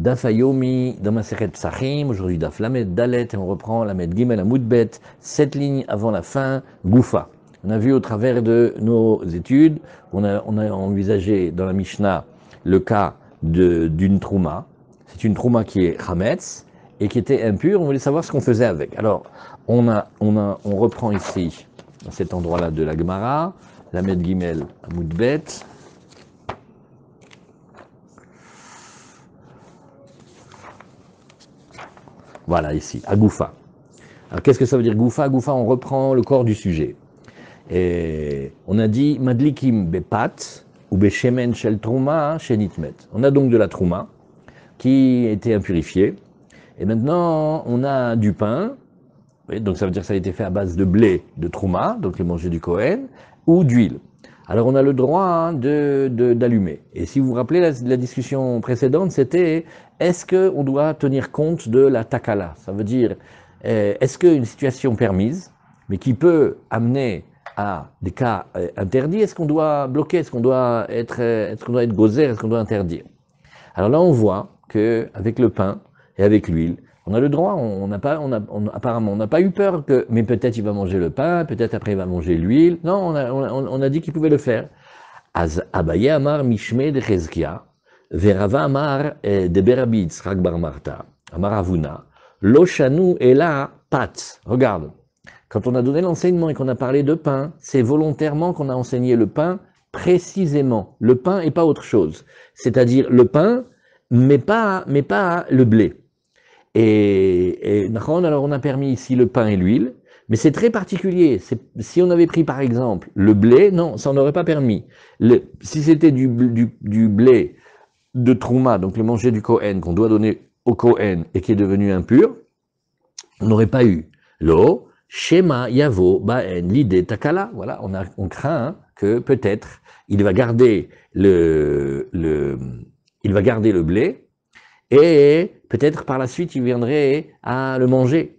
Dafayomi, dans ma Psachim, aujourd'hui Daf Lamed Dalet, et on reprend Lamed Gimel Amoudbet, sept lignes avant la fin, Goufa. On a vu au travers de nos études, on a, envisagé dans la Mishnah le cas d'une trouma. C'est une trouma qui est Hametz et qui était impure, on voulait savoir ce qu'on faisait avec. Alors, on, reprend ici, à cet endroit-là de la Gemara, Lamed Gimel Amoudbet, Voilà, ici, à Goufa. Alors qu'est-ce que ça veut dire Goufa? Goufa, on reprend le corps du sujet. Et on a dit Madlikim bepat ou beshemen shel trouma shenitmet. On a donc de la trouma qui été impurifiée. Et maintenant, on a du pain. donc ça veut dire que ça a été fait à base de blé, de trouma, donc le manger du Kohen, ou d'huile. Alors on a le droit hein, d'allumer. Et si vous vous rappelez, la, discussion précédente, c'était est-ce qu'on doit tenir compte de la takala? Ça veut dire, euh, est-ce qu'une situation permise, mais qui peut amener à des cas euh, interdits, est-ce qu'on doit bloquer? Est-ce qu'on doit être, euh, est-ce qu'on doit être gozer Est-ce qu'on doit interdire? Alors là, on voit qu'avec le pain et avec l'huile, on a le droit, on n'a pas, on a, apparemment, on n'a pas eu peur que, mais peut-être il va manger le pain, peut-être après il va manger l'huile. Non, on a, on, a, dit qu'il pouvait le faire. Az Abaye Amar Mishme de Chezkia, Verava Amar eh, de Marta, Amar Avuna, pat. Regarde, quand on a donné l'enseignement et qu'on a parlé de pain, c'est volontairement qu'on a enseigné le pain précisément. Le pain et pas autre chose. C'est-à-dire le pain, mais pas, mais pas le blé. Et, et alors on a permis ici le pain et l'huile, mais c'est très particulier. Si on avait pris par exemple le blé, non, ça n'aurait pas permis. Si c'était du, du, du, blé de Trouma, donc le manger du Kohen qu'on doit donner au Kohen et qui est devenu impur, on n'aurait pas eu. L'eau, Shema Yavo Baen l'idée Takala. Voilà, on, a, on craint que peut-être il va garder le, le, il va garder le blé et peut-être par la suite il viendrait à le manger.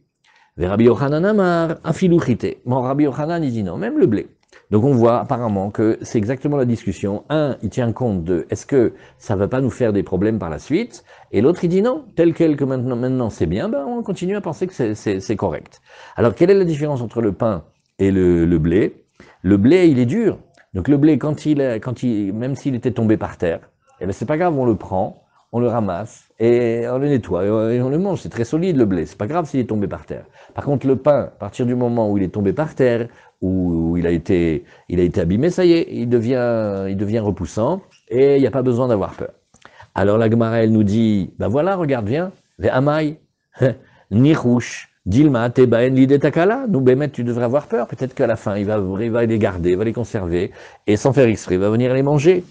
Rabbi Yochanan Amar, afilouchite. Mon Rabbi Yochanan, il dit non, même le blé. Donc on voit apparemment que c'est exactement la discussion. Un, il tient compte de est-ce que ça va pas nous faire des problèmes par la suite? Et l'autre, il dit non, tel quel que maintenant, maintenant c'est bien, ben on continue à penser que c'est correct. Alors quelle est la différence entre le pain et le, le blé? Le blé, il est dur. Donc le blé, quand il, quand il, même s'il était tombé par terre, eh ben c'est pas grave, on le prend, on le ramasse et on le nettoie et on le mange. C'est très solide le blé, c'est pas grave s'il est tombé par terre. Par contre, le pain, à partir du moment où il est tombé par terre, où il a été, il a été abîmé, ça y est, il devient, il devient repoussant et il n'y a pas besoin d'avoir peur. Alors la Gemara, elle nous dit, ben voilà, regarde, viens, amai, nirouche, dilma, tebaen, l'idée takala, nous, Bémet, tu devrais avoir peur, peut-être qu'à la fin, il va, il va les garder, il va les conserver, et sans faire exprès, il va venir les manger.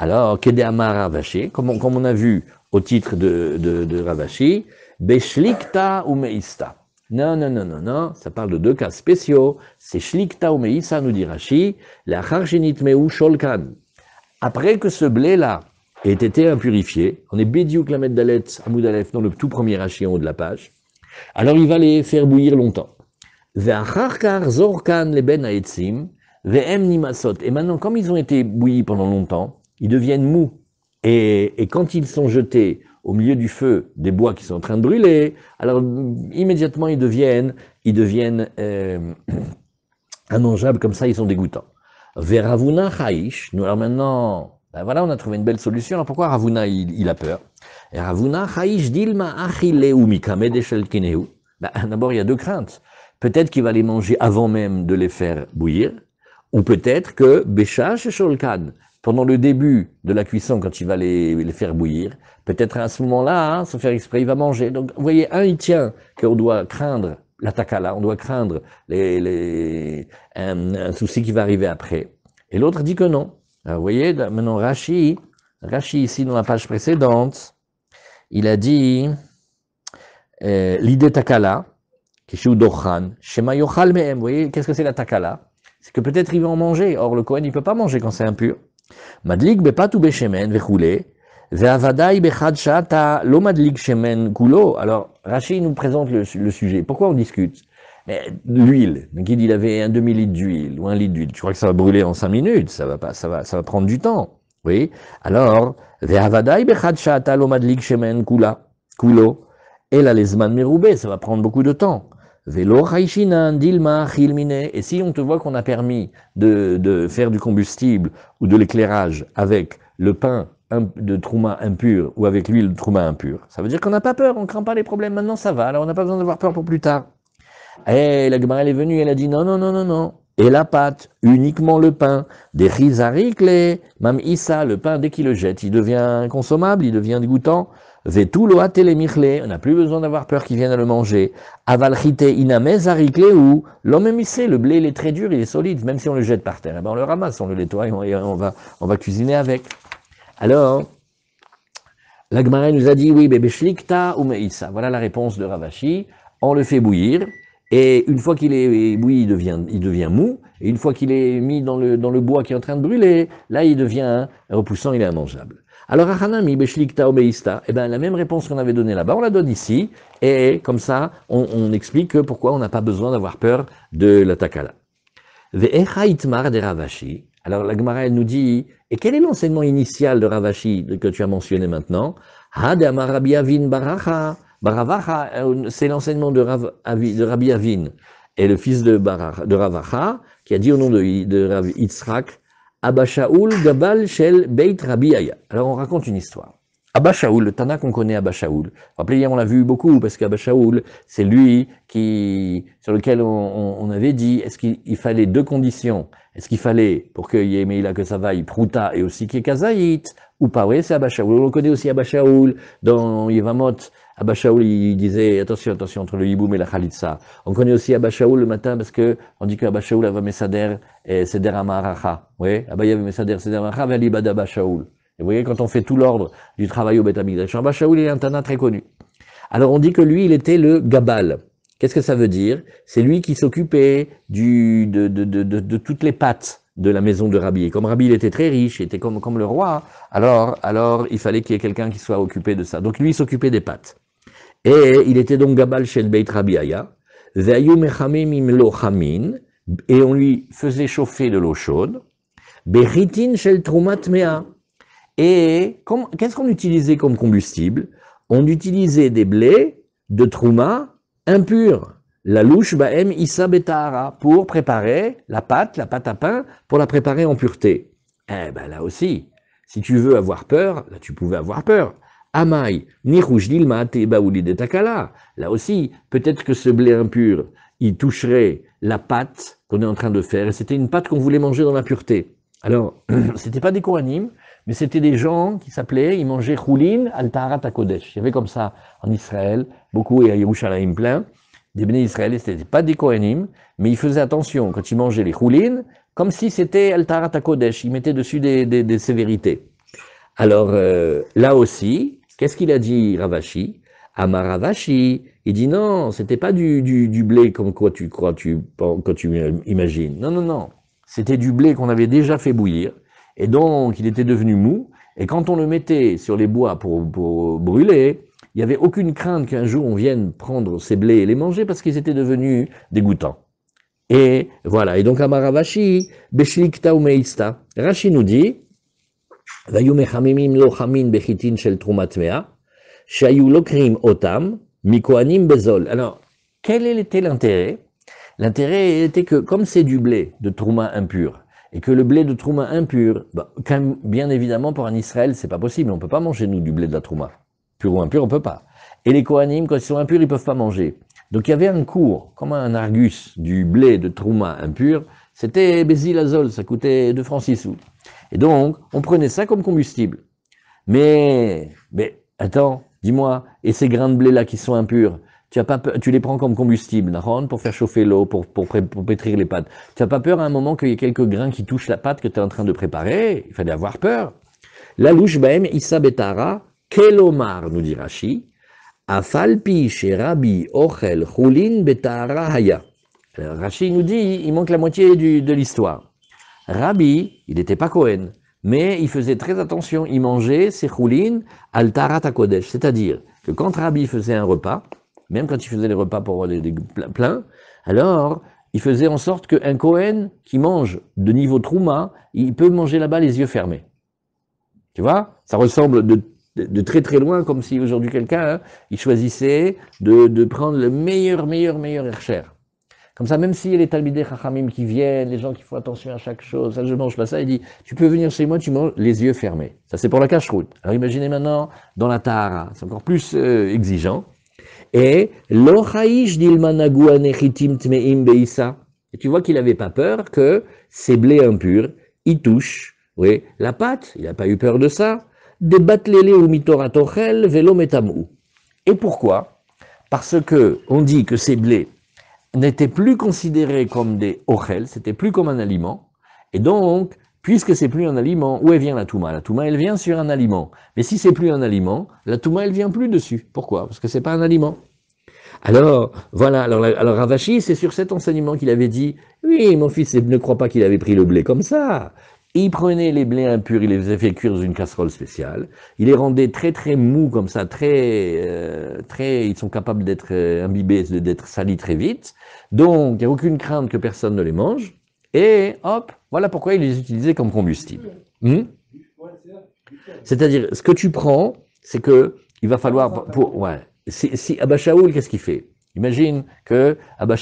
Alors, Kede Amar comme, comme on a vu au titre de, de, de Ravashi, Beshlikta ou Meista. Non, non, non, non, non, ça parle de deux cas spéciaux. C'est Shlikta ou Meista, nous dit Rashi, la Chargenit Meu Sholkan. Après que ce blé-là ait été impurifié, on est Bediuk Lamed Dalet, Amoudalef, dans le tout premier Rashi en haut de la page, alors il va les faire bouillir longtemps. Zorkan Leben Aetzim, Ve'em Nimasot. Et maintenant, comme ils ont été bouillis pendant longtemps, ils deviennent mous. Et, quand ils sont jetés au milieu du feu des bois qui sont en train de brûler, alors immédiatement ils deviennent, ils deviennent euh, comme ça, ils sont dégoûtants. Veravuna Haïch, nous alors maintenant, ben voilà, on a trouvé une belle solution. Alors pourquoi Ravuna il, a peur? Ravuna Haïch dilma ben, D'abord, il y a deux craintes. Peut-être qu'il va les manger avant même de les faire bouillir, ou peut-être que Beshash Sholkan, pendant le début de la cuisson, quand il va les, faire bouillir, peut-être à ce moment-là, hein, sans faire exprès, il va manger. Donc, vous voyez, un, il tient qu'on doit craindre la takala, on doit craindre un, souci qui va arriver après. Et l'autre dit que non. vous voyez, maintenant, Rashi, Rashi, ici, dans la page précédente, il a dit euh, l'idée takala, Shema Yochal Vous voyez, qu'est-ce que c'est la takala? C'est que peut-être il va en manger. Or, le Kohen, il peut pas manger quand c'est impur. Madlik bepat ou bechemen vechoule, ve'avadai bechad shata lo madlik shemen kulo. Alors, Rachid nous présente le, sujet. Pourquoi on discute? L'huile. Donc il avait un demi-litre d'huile ou un litre d'huile? Tu crois que ça va brûler en cinq minutes Ça va pas, ça va, ça va prendre du temps. Oui? Alors, Ve'havadai bechad sha'ata lo madlik shemen kula, kulo. Et la lesman meroubé, ça va prendre beaucoup de temps. Velo chaishinan dilma chilmine. Et si on te voit qu'on a permis de, de faire du combustible ou de l'éclairage avec le pain de trouma impur ou avec l'huile de trouma impur, ça veut dire qu'on n'a pas peur, on ne craint pas les problèmes. Maintenant, ça va. Alors, on n'a pas besoin d'avoir peur pour plus tard. Et la Gemara, elle est venue, elle a dit non, non, non, non, non. Et la pâte, uniquement le pain, des rizarikle, mam issa, le pain, dès qu'il le jette, il devient consommable, il devient dégoûtant. On n'a plus besoin d'avoir peur qu'il vienne à le manger. Avalchite iname zarikle ou l'homme le blé, il est très dur, il est solide, même si on le jette par terre, eh ben on le ramasse, on le nettoie et on, va, on va cuisiner avec. Alors, la Gemara nous a dit, oui, bébé shlikta ou meissa. Voilà la réponse de Ravashi. On le fait bouillir, et une fois qu'il est bouilli, il devient, il devient mou, et une fois qu'il est mis dans le, dans le bois qui est en train de brûler, là, il devient repoussant, il est immangeable. Alors, Achanami, Beshlikta ou Meista, eh ben, la même réponse qu'on avait donnée là-bas, on la donne ici, et comme ça, on, on explique pourquoi on n'a pas besoin d'avoir peur de la takala. Ve'echa de Ravashi. Alors, la Gemara, elle nous dit, et quel est l'enseignement initial de Ravashi que tu as mentionné maintenant? Ha de Amar Rabbi Avin Baracha. Baravacha, euh, c'est l'enseignement de, Rav, de Rabbi Avin, et le fils de, Barach- de Ravacha, qui a dit au nom de, de Abba Shaul Gabal Shel Beit Rabbi Aya. Alors on raconte une histoire. Abba Shaul, le Tana qu'on connaît Abba Shaul. Rappelez, hier on l'a vu beaucoup, parce qu'Abba Shaul, c'est lui qui, sur lequel on, avait dit, est-ce qu'il il fallait deux conditions? Est-ce qu'il fallait, pour qu'il y ait Meila que ça vaille, Prouta et aussi qu'il y ait Kazaït, ou pas? Oui, c'est Abba Shaul. On connaît aussi Abba Shaul dans Yevamot, Abba Shaul, il disait, attention, attention, entre le hiboum et la khalitsa. On connaît aussi Abba Shaul le matin parce que on dit que Abba Shaul avait Mesader et Seder Amaracha. Oui, Abba Yav Mesader, Seder Amaracha, Valibad Abba Shaul. Et vous voyez, quand on fait tout l'ordre du travail au Beth Abba Shaul est un Tana très connu. Alors on dit que lui, il était le Gabal. Qu'est-ce que ça veut dire? C'est lui qui s'occupait de, de, de, de toutes les pattes de la maison de Rabbi. Et comme Rabbi il était très riche, il était comme, comme le roi, alors, alors il fallait qu'il y ait quelqu'un qui soit occupé de ça. Donc lui, il s'occupait des pattes. Et il était donc Gabal Shel Beit Rabbi Aya, Ve'ayu mechamim im lo chamin, et on lui faisait chauffer de l'eau chaude, Beritin Shel Trumat Mea. Et qu'est-ce qu'on utilisait comme combustible? On utilisait des blés de Trouma impurs, la louche Baem Issa Betahara, pour préparer la pâte, la pâte à pain, pour la préparer en pureté. Eh ben là aussi, si tu veux avoir peur, là tu pouvais avoir peur. Amai, Takala. Là aussi, peut-être que ce blé impur, il toucherait la pâte qu'on est en train de faire, et c'était une pâte qu'on voulait manger dans la pureté. Alors, c'était pas des Kohanim, mais c'était des gens qui s'appelaient, ils mangeaient choulin al taharat kodesh. Il y avait comme ça en Israël, beaucoup et à Yerushalayim plein, des bénis Israël, et c'était pas des Kohanim, mais ils faisaient attention quand ils mangeaient les choulin, comme si c'était al taharat kodesh. Ils mettaient dessus des, des, des sévérités. Alors euh, là aussi, qu'est-ce qu'il a dit Ravashi? Amar Ravashi, il dit non, c'était pas du, du, du blé comme quoi tu crois, tu, quand tu imagines. Non, non, non. C'était du blé qu'on avait déjà fait bouillir, et donc il était devenu mou, et quand on le mettait sur les bois pour, pour brûler, il n'y avait aucune crainte qu'un jour on vienne prendre ces blés et les manger parce qu'ils étaient devenus dégoûtants. Et voilà, et donc Amar Ravashi, Beshlikta ou Meista. Rashi nous dit, והיו מחממים לו חמין בחיטין של תרומת טמאה, שהיו לוקחים אותם מכהנים בזול. Alors, quel était l'intérêt L'intérêt était que, comme c'est du blé de trouma impur, et que le blé de trouma impur, bah, quand même, bien évidemment, pour un Israël, c'est pas possible, on peut pas manger, nous, du blé de la trouma. Pur ou impur, on peut pas. Et les Kohanim, quand ils sont impurs, ils peuvent pas manger. Donc il y avait un cours, comme un argus, du blé de trouma impur, c'était Bézilazol, ça coûtait 2 francs 6 sous. Et donc, on prenait ça comme combustible. Mais, mais attends, dis-moi, et ces grains de blé-là qui sont impurs, tu, as pas peur- tu les prends comme combustible, Naron, pour faire chauffer l'eau, pour, pour, pétrir les pâtes. Tu n'as pas peur à un moment qu'il y ait quelques grains qui touchent la pâte que tu es en train de préparer? Il fallait avoir peur. La louche baem issa betara, kelomar, nous dit Rashi, afalpi chez Rabbi ochel chulin betara haya. Alors, Rashi nous dit, il manque la moitié du- de l'histoire. Rabbi, il n'était pas Cohen, mais il faisait très attention, il mangeait ses choulines al tarat kodesh, c'est-à-dire que quand Rabbi faisait un repas, même quand il faisait les repas pour ple- pleins, alors il faisait en sorte qu'un Cohen qui mange de niveau trouma, il peut manger là-bas les yeux fermés. Tu vois? Ça ressemble de, très très loin, comme si aujourd'hui quelqu'un, hein, il choisissait de, de, prendre le meilleur, meilleur, meilleur Hercher. Comme ça, même s'il y a les Talmidei Chachamim qui viennent, les gens qui font attention à chaque chose, ça je mange pas ça, il dit, tu peux venir chez moi, tu manges les yeux fermés. Ça c'est pour la cache-route. Alors imaginez maintenant dans la Tahara, c'est encore plus euh, exigeant. Et. Et tu vois qu'il n'avait pas peur que ces blés impurs, ils touchent, oui, la pâte, il n'a pas eu peur de ça. Debatlele ou mitoratochel velo Et pourquoi? Parce que on dit que ces blés n'était plus considéré comme des ochel, c'était plus comme un aliment, et donc, puisque c'est plus un aliment, où elle vient la touma? La touma, elle vient sur un aliment. Mais si c'est plus un aliment, la touma, elle vient plus dessus. Pourquoi? Parce que c'est pas un aliment. Alors, voilà, alors, alors Ravashi, c'est sur cet enseignement qu'il avait dit, oui, mon fils, ne crois pas qu'il avait pris le blé comme ça. Il prenait les blés impurs, il les faisait cuire dans une casserole spéciale. Il les rendait très très mous comme ça, très euh, très. Ils sont capables d'être euh, imbibés, d'être salis très vite. Donc il n'y a aucune crainte que personne ne les mange. Et hop, voilà pourquoi il les utilisait comme combustible. Hmm? C'est-à-dire, ce que tu prends, c'est que il va falloir pour ouais. Si, si Abba qu'est-ce qu'il fait? Imagine que Abba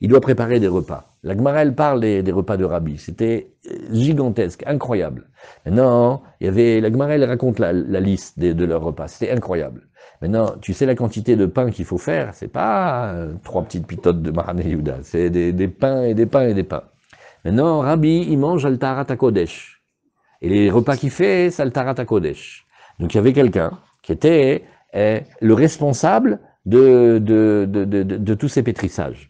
il doit préparer des repas. La Gemara, parle des, repas de Rabbi. C'était euh, gigantesque, incroyable. Maintenant, il y avait, la Gemara, raconte la, liste de, leurs repas. C'était incroyable. Maintenant, tu sais la quantité de pain qu'il faut faire? C'est pas euh, trois petites pitotes de Mahané Yuda. C'est des, pains et des pains et des pains. Maintenant, Rabbi, il mange Altarat Kodesh. Et les repas qu'il fait, c'est Altarat Kodesh. Donc, il y avait quelqu'un qui était eh, le responsable de tous ces pétrissages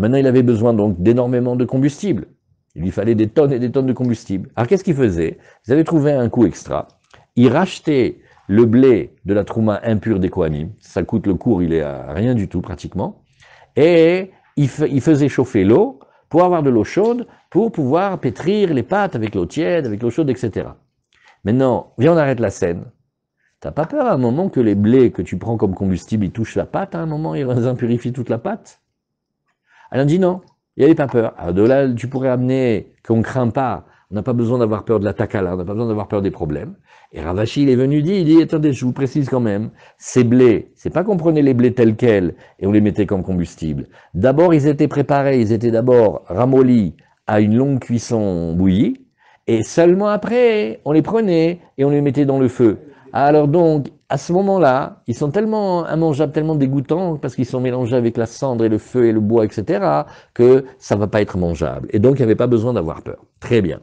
maintenant, il avait besoin donc d'énormément de combustible. Il lui fallait des tonnes et des tonnes de combustible. Alors qu'est-ce qu'il faisait? Ils avaient trouvé un coût extra. Il rachetait le blé de la trouma impure des Kohanim. Ça coûte le cours, il est à rien du tout pratiquement. Et il, faisait chauffer l'eau pour avoir de l'eau chaude, pour pouvoir pétrir les pâtes avec l'eau tiède, avec l'eau chaude, etc. Maintenant, viens, on arrête la scène. T'as pas peur à un moment que les blés que tu prends comme combustible, ils touchent la pâte à un moment, ils impurifient toute la pâte? Elle dit non, il n'y avait pas peur. Alors de là, tu pourrais amener qu'on ne craint pas, on n'a pas besoin d'avoir peur de la takala, on n'a pas besoin d'avoir peur des problèmes. Et Ravashi, il est venu dire, il dit, attendez, je vous précise quand même, ces blés, c'est pas qu'on prenait les blés tels quels et on les mettait comme combustible. D'abord, ils étaient préparés, ils étaient d'abord ramollis à une longue cuisson bouillie, et seulement après, on les prenait et on les mettait dans le feu. Alors donc, à ce moment-là, ils sont tellement immangeables, tellement dégoûtants, parce qu'ils sont mélangés avec la cendre et le feu et le bois, etc., que ça ne va pas être mangeable. Et donc, il n'y avait pas besoin d'avoir peur. Très bien.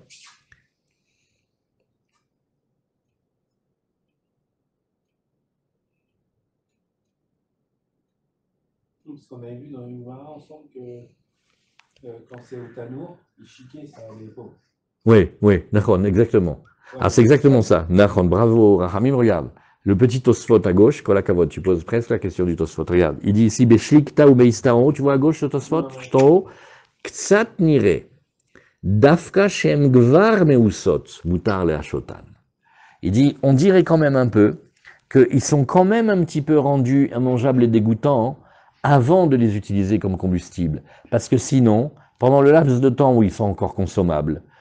Parce qu'on avait vu dans une voie ensemble que euh, quand c'est au tanour, il chiquait, ça avait pas. Oui, oui, d'accord, exactement. Ah, c'est exactement ça. Nachon, bravo, Rahamim, regarde. Le petit Tosfot à gauche, Kolakavot, tu poses presque la question du Tosfot. Regarde, il dit ici, ou en haut, tu vois à gauche le Tosfot, tout en haut, Ktsat nire, Dafka shem gvar meusot, mutar le ashotan. Il dit, on dirait quand même un peu qu'ils sont quand même un petit peu rendus immangeables et dégoûtants avant de les utiliser comme combustible. Parce que sinon, pendant le laps de temps où ils sont encore consommables,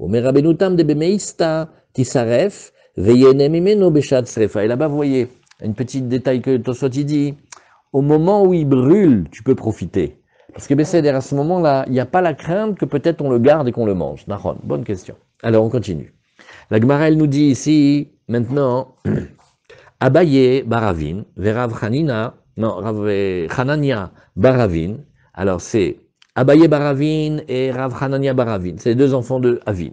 Et là-bas, vous voyez, un petit détail que Tosot dit, au moment où il brûle, tu peux profiter. Parce que Besséder, à ce moment-là, il n'y a pas la crainte que peut-être on le garde et qu'on le mange. Nahon, bonne question. Alors, on continue. La Gemara, elle nous dit ici, maintenant, Abaye Baravin, Verav Hanina, non, Hanania Baravin, alors c'est Abaye Baravin et Rav Hanania Baravin. C'est les deux enfants de Avin.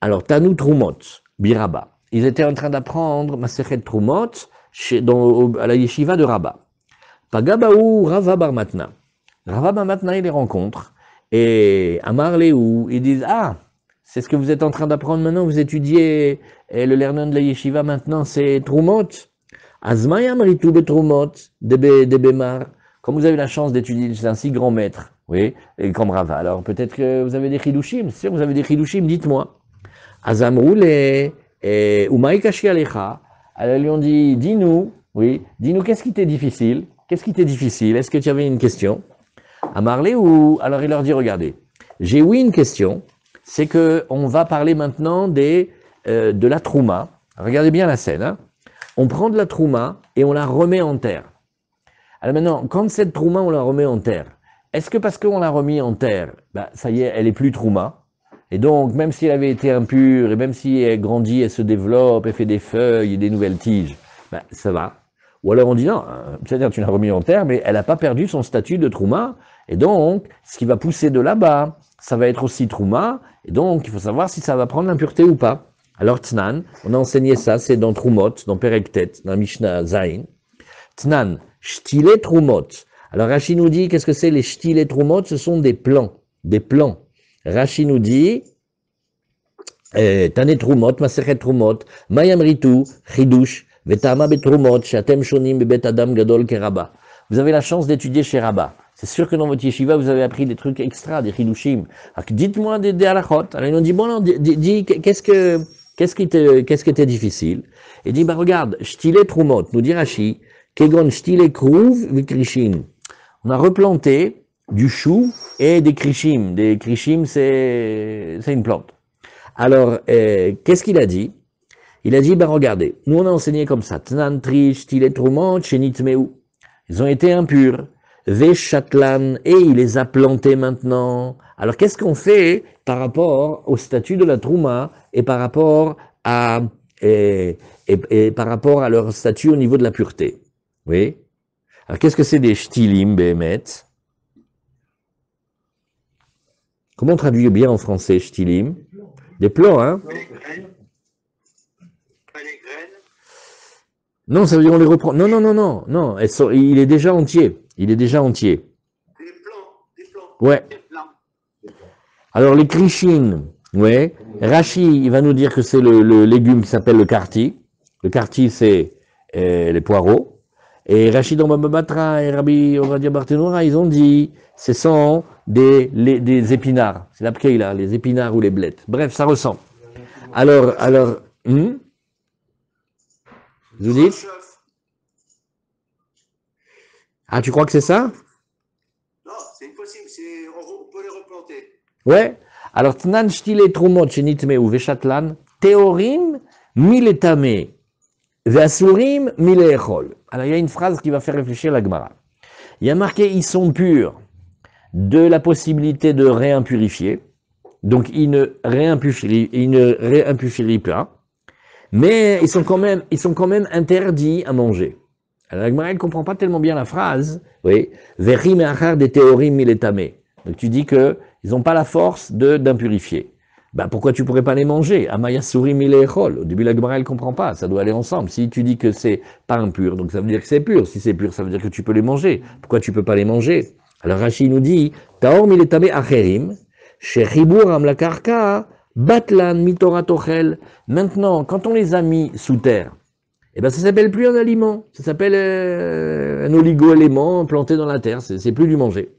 Alors, Tanou Trumot, Biraba. Ils étaient en train d'apprendre Masechet Trumot chez, dans, à la yeshiva de Rabat. Pagabaou Rava Bar Matna. Rava Bar Matna, il les rencontre. Et à Marléou, ils disent Ah, C'est ce que vous êtes en train d'apprendre maintenant. Vous étudiez et le Lernon de la Yeshiva maintenant, c'est Trumot. Azmayam ritu betrumot de Bemar. Comme vous avez la chance d'étudier chez un si grand maître, oui, et comme Rava, alors peut-être que vous avez des chidushim. Si vous avez des chidushim, dites-moi. Azamroul et Umaï Alecha. Alors ils lui ont dit, dis-nous, oui, dis-nous qu'est-ce qui t'est difficile? Qu'est-ce qui t'est difficile? Est-ce que tu avais une question? À Marley ou alors il leur dit regardez, j'ai oui une question, c'est que on va parler maintenant des euh, de la trouma. Regardez bien la scène. Hein. On prend de la trouma et on la remet en terre. Alors maintenant, quand cette trouma on la remet en terre, est-ce que parce qu'on l'a remis en terre, bah, ça y est, elle est plus trouma? Et donc, même si elle avait été impure, et même si elle grandit, elle se développe, elle fait des feuilles et des nouvelles tiges, bah, ça va. Ou alors on dit non, euh, c'est-à-dire tu l'as remis en terre, mais elle n'a pas perdu son statut de trouma, et donc ce qui va pousser de là-bas, ça va être aussi trouma, et donc il faut savoir si ça va prendre l'impureté ou pas. Alors Tnan, on a enseigné ça, c'est dans Trumot, dans Perektet, dans Mishnah Zain. Tnan, shtile Trumot. Alors Rachid nous dit, qu'est-ce que c'est les shtile Trumot Ce sont des plants, des plants. Rachid nous dit, eh, Tane Trumot, Maseret Trumot, Mayam Ritu, Chidush, Vetama Betrumot, Shatem Shonim Bebet Adam Gadol Keraba. Vous avez la chance d'étudier chez Rabat. C'est sûr que dans votre yeshiva, vous avez appris des trucs extra, des chidushim. Dites-moi des, des Alors ils ont dit, bon, non, dis, qu'est-ce que, qu'est-ce qui était, qu'est-ce qui était difficile? Et dit, bah, regarde, shtile trumot, nous dit Rashi, kegon shtile kruv krishim. On a replanté du chou et des krishim. Des krishim, c'est, une plante. Alors, euh, qu'est-ce qu'il a dit? Il a dit, bah, regardez, nous on a enseigné comme ça. Ils ont été impurs. Veshatlan, et il les a plantés maintenant. Alors qu'est-ce qu'on fait par rapport au statut de la Trouma et par rapport à, et, et, par rapport à leur statut au niveau de la pureté? Oui Alors qu'est-ce que c'est des shtilim, behemet Comment on traduit bien en français shtilim Des plants, hein? Non, ça veut dire on les reprend. Non, non, non, non, non. il est déjà entier. Il est déjà entier. Des plants, des plants. Ouais. Alors les krishines, ouais. Rachi, il va nous dire que c'est le, légume qui s'appelle le karti. Le karti, c'est euh, les poireaux. Et Rachid Batra et Rabbi Ovadia Barthénoura, ils ont dit, ce sont des, des épinards. C'est la là, les épinards ou les blettes. Bref, ça ressemble. Alors, alors, hmm? Vous dites? Ah, tu crois que c'est ça? Non, c'est impossible, on peut les replanter. Ouais. Alors, Tnan Shtile Trumot Shenitme ou Veshatlan, Théorim Miletame, Veasurim Milechol. Alors, il y a une phrase qui va faire réfléchir la Gemara. Il y a marqué ils sont purs de la possibilité de réimpurifier. Donc, ils ne réimpurifient, ils ne pas mais ils sont quand même, interdits à manger. Alors la ne comprend pas tellement bien la phrase, oui, verim des miletame. Donc tu dis que ils n'ont pas la force de d'impurifier. Ben pourquoi tu pourrais pas les manger? Amaya suri milechol. Au début la Gemara elle comprend pas, ça doit aller ensemble. Si tu dis que c'est pas impur, donc ça veut dire que c'est pur. Si c'est pur, ça veut dire que tu peux les manger. Pourquoi tu peux pas les manger? Alors Rachid nous dit taor miletame acherim, shechibur amlakarka Batlan mitoratochel. Maintenant, quand on les a mis sous terre, eh ben ça s'appelle plus un aliment, ça s'appelle euh, un oligo-élément planté dans la terre, c'est plus du manger.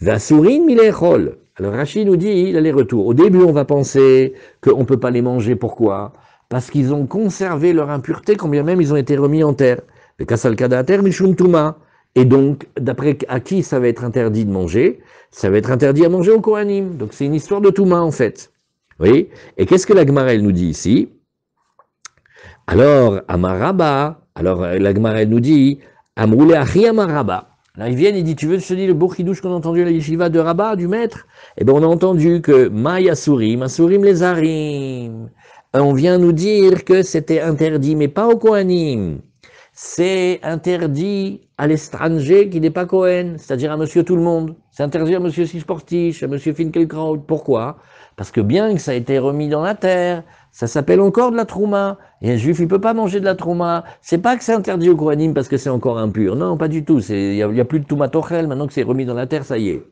Vasurin milechol. Alors Rachid nous dit l'aller-retour. Au début, on va penser qu'on ne peut pas les manger. Pourquoi? Parce qu'ils ont conservé leur impureté, quand bien même ils ont été remis en terre. Et donc, d'après à qui ça va être interdit de manger? Ça va être interdit à manger au Kohanim. Donc c'est une histoire de Touma en fait. Oui Et qu'est-ce que la Gemara nous dit ici? Alors, Amaraba, alors la Gemara nous dit, Amroule Achi Amaraba. Là, ils viennent, ils disent, tu veux, je te dis le bourkidouche qu'on a entendu à la yeshiva de Rabat, du maître? Eh bien, on a entendu que Maya Surim, Asurim les Arim. On vient nous dire que c'était interdit, mais pas au Kohanim. C'est interdit à l'étranger qui n'est pas Cohen, c'est-à-dire à monsieur tout le monde. C'est interdit à monsieur Sisportich, à monsieur Finkelkraut. Pourquoi? Parce que bien que ça a été remis dans la terre, ça s'appelle encore de la trouma. Et un juif, il peut pas manger de la trouma. C'est pas que c'est interdit au Kohanim parce que c'est encore impur. Non, pas du tout. Il n'y a, plus de toumatochel. Maintenant que c'est remis dans la terre, ça y est.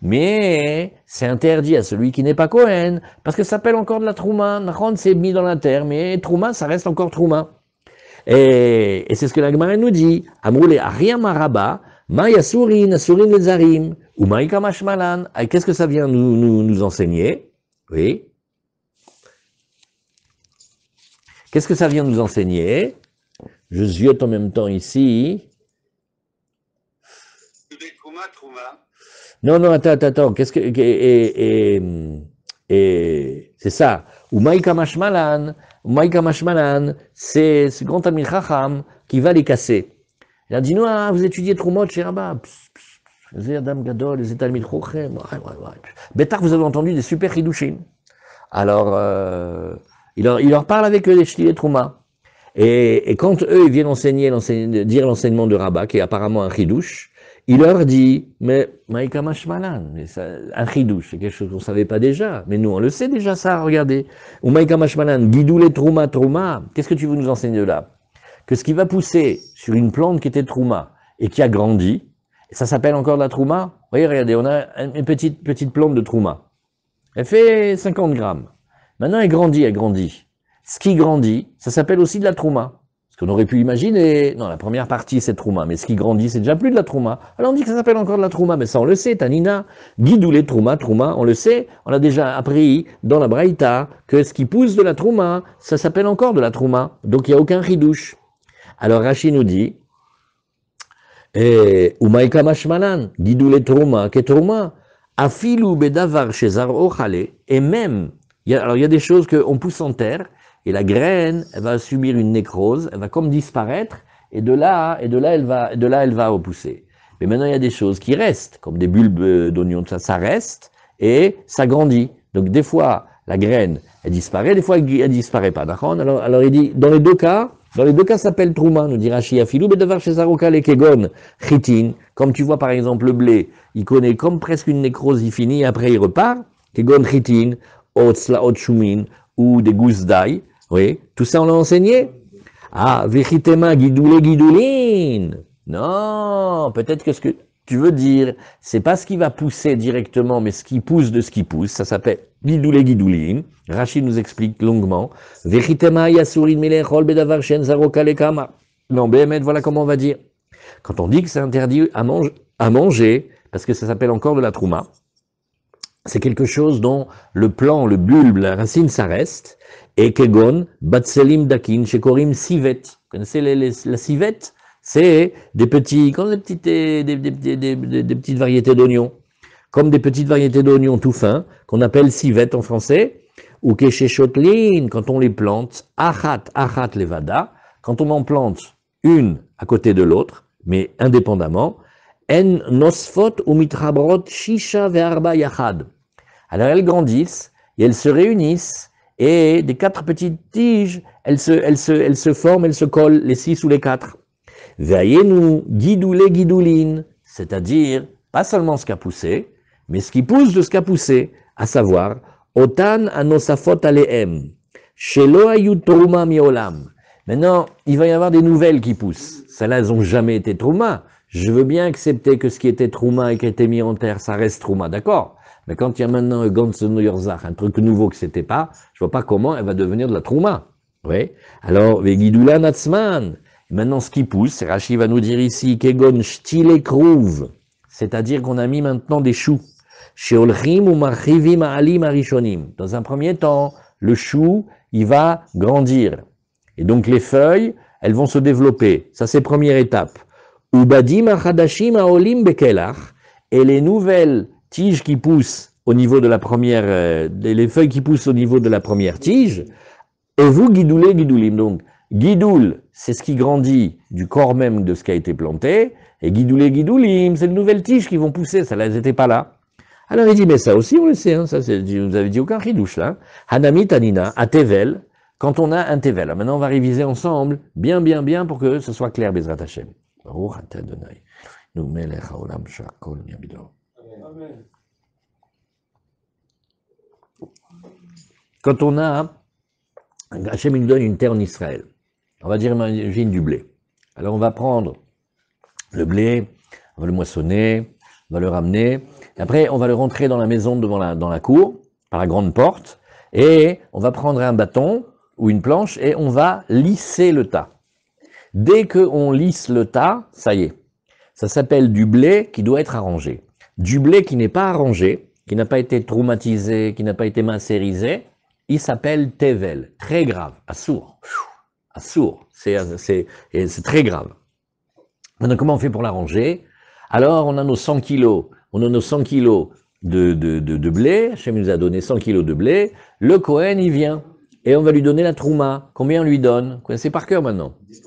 Mais c'est interdit à celui qui n'est pas Kohen parce que ça s'appelle encore de la trouma. Nahon, c'est mis dans la terre. Mais trouma, ça reste encore trouma. Et, c'est ce que la Gemara nous dit. Amroule Ariam Maraba, Maya Surin, Asurin les Zarim, ou Maïka Mashmalan. Qu'est-ce que ça vient nous enseigner? Oui. Qu'est-ce que ça vient nous enseigner? Je ziote en même temps ici. Non, non, attends, attends, attends. Qu'est-ce que. Et, et, et c'est ça. Ou Maïka Mashmalan. Maïka Mashmalan, c'est ce grand Amir Chacham qui va les casser. Il a dit, non, ah, vous étudiez Troumot chez Rabat. Adam Gadol, les Talmid Chochem. Bétar, vous avez entendu des super Hidushim. Alors, euh, il, leur, il, leur, parle avec eux des Shtilé Trouma. Et, et, quand eux, ils viennent enseigner, dire l'enseignement de Rabat, qui est apparemment un Hidush, il leur dit, mais Maïka Mashmalan, un Hidush, c'est quelque chose qu'on ne savait pas déjà. Mais nous, on le sait déjà ça, regardez. Ou Maïka Mashmalan, Guidoulé Trouma Trouma. Qu'est-ce que tu veux nous enseigner de là? Que ce qui va pousser sur une plante qui était trouma et qui a grandi, ça s'appelle encore de la trouma? Vous voyez, regardez, on a une petite, petite plante de trouma. Elle fait 50 grammes. Maintenant, elle grandit, elle grandit. Ce qui grandit, ça s'appelle aussi de la trouma. Ce qu'on aurait pu imaginer, non, la première partie, c'est trouma, mais ce qui grandit, c'est déjà plus de la trouma. Alors on dit que ça s'appelle encore de la trouma, mais ça, on le sait, Tanina, guidoulé trouma, trouma, on le sait, on a déjà appris dans la Braïta que ce qui pousse de la trouma, ça s'appelle encore de la trouma. Donc il n'y a aucun ridouche. Alors Rachid nous dit, Umaika mashmalan, guidou les trouma, que trouma, afilu bedavar ochale, et même, il y a, alors il y a des choses qu'on pousse en terre, et la graine, elle va subir une nécrose, elle va comme disparaître, et de là, et de là, elle va, de là, elle va repousser. Mais maintenant, il y a des choses qui restent, comme des bulbes d'oignon, ça, ça reste, et ça grandit. Donc des fois, la graine, elle disparaît, des fois, elle disparaît pas. Alors, alors il dit, dans les deux cas, dans les deux cas, s'appelle Trouma, nous dit Rashi. Afilou bedavar chez le kegon, chitin. Comme tu vois, par exemple, le blé, il connaît comme presque une nécrose, il finit, après il repart. Kegon, chitin, otsla, otchumin, ou des gousses d'ail. Oui, tout ça, on l'a enseigné? Ah, vechitema, guidoulé, guidouline. Non, peut-être que ce que tu veux dire, c'est pas ce qui va pousser directement, mais ce qui pousse de ce qui pousse. Ça s'appelle guidoulé guidouline. Rachid nous explique longuement. Non, Béhémet, voilà comment on va dire. Quand on dit que c'est interdit à, mange, à manger, parce que ça s'appelle encore de la trouma, c'est quelque chose dont le plan, le bulbe, la racine, ça reste. Et kegon, batselim dakin, shekorim sivet. Vous connaissez les, la civette c'est des petits, comme des petites, des petites variétés d'oignons, comme des petites variétés d'oignons tout fins, qu'on appelle civette en français, ou keshechotlin, quand on les plante, achat, achat levada, quand on en plante une à côté de l'autre, mais indépendamment, en nosfot ou mitrabrot shisha ve'arba yachad. Alors elles grandissent et elles se réunissent et des quatre petites tiges, elles se, elles se, elles se forment, elles se collent, les six ou les quatre. Veillez-nous, guidoulé guidouline, c'est-à-dire pas seulement ce qui a poussé, mais ce qui pousse de ce qui a poussé, à savoir, otan anosafot aleem, shelo trouma miolam. Maintenant, il va y avoir des nouvelles qui poussent. Celles-là, elles n'ont jamais été trouma. Je veux bien accepter que ce qui était trouma et qui a été mis en terre, ça reste trouma, d'accord? Mais quand il y a maintenant un Gantz un truc nouveau que c'était pas, je vois pas comment elle va devenir de la trouma. Oui. Alors, Vegidula Natsman, Maintenant, ce qui pousse, Rachid va nous dire ici, Kegon shtile krouv, c'est-à-dire qu'on a mis maintenant des choux. Sheolchim ou marchivim alim arishonim. Dans un premier temps, le chou, il va grandir. Et donc les feuilles, elles vont se développer. Ça, c'est première étape. Ubadim achadashim aolim bekelach. Et les nouvelles tiges qui poussent au niveau de la première, euh, les feuilles qui poussent au niveau de la première tige, et vous guidoulez guidoulim. Donc, Guidoul, c'est ce qui grandit du corps même de ce qui a été planté, et guidoulé guidoulim, c'est les nouvelles tiges qui vont pousser, ça n'étaient pas là. Alors il dit, mais ça aussi on le sait, hein, ça vous avez dit aucun ridouche là. Hanami Tanina, à Tevel, quand on a un Tevel. maintenant on va réviser ensemble, bien bien bien, pour que ce soit clair, Bezrat Hashem. Quand on a Hachem nous donne une terre en Israël. On va dire, imagine du blé. Alors on va prendre le blé, on va le moissonner, on va le ramener, après on va le rentrer dans la maison devant la, dans la cour, par la grande porte, et on va prendre un bâton ou une planche et on va lisser le tas. Dès qu'on lisse le tas, ça y est, ça s'appelle du blé qui doit être arrangé. Du blé qui n'est pas arrangé, qui n'a pas été traumatisé, qui n'a pas été macérisé, il s'appelle tevel, très grave, assour. Assour, c'est très grave. Maintenant, comment on fait pour l'arranger? Alors, on a nos 100 kilos, on a nos 100 kilos de, de, de, blé, Hachem nous a donné 100 kilos de blé, le Cohen, il vient, et on va lui donner la trouma. Combien on lui donne? C'est par cœur maintenant. 10%.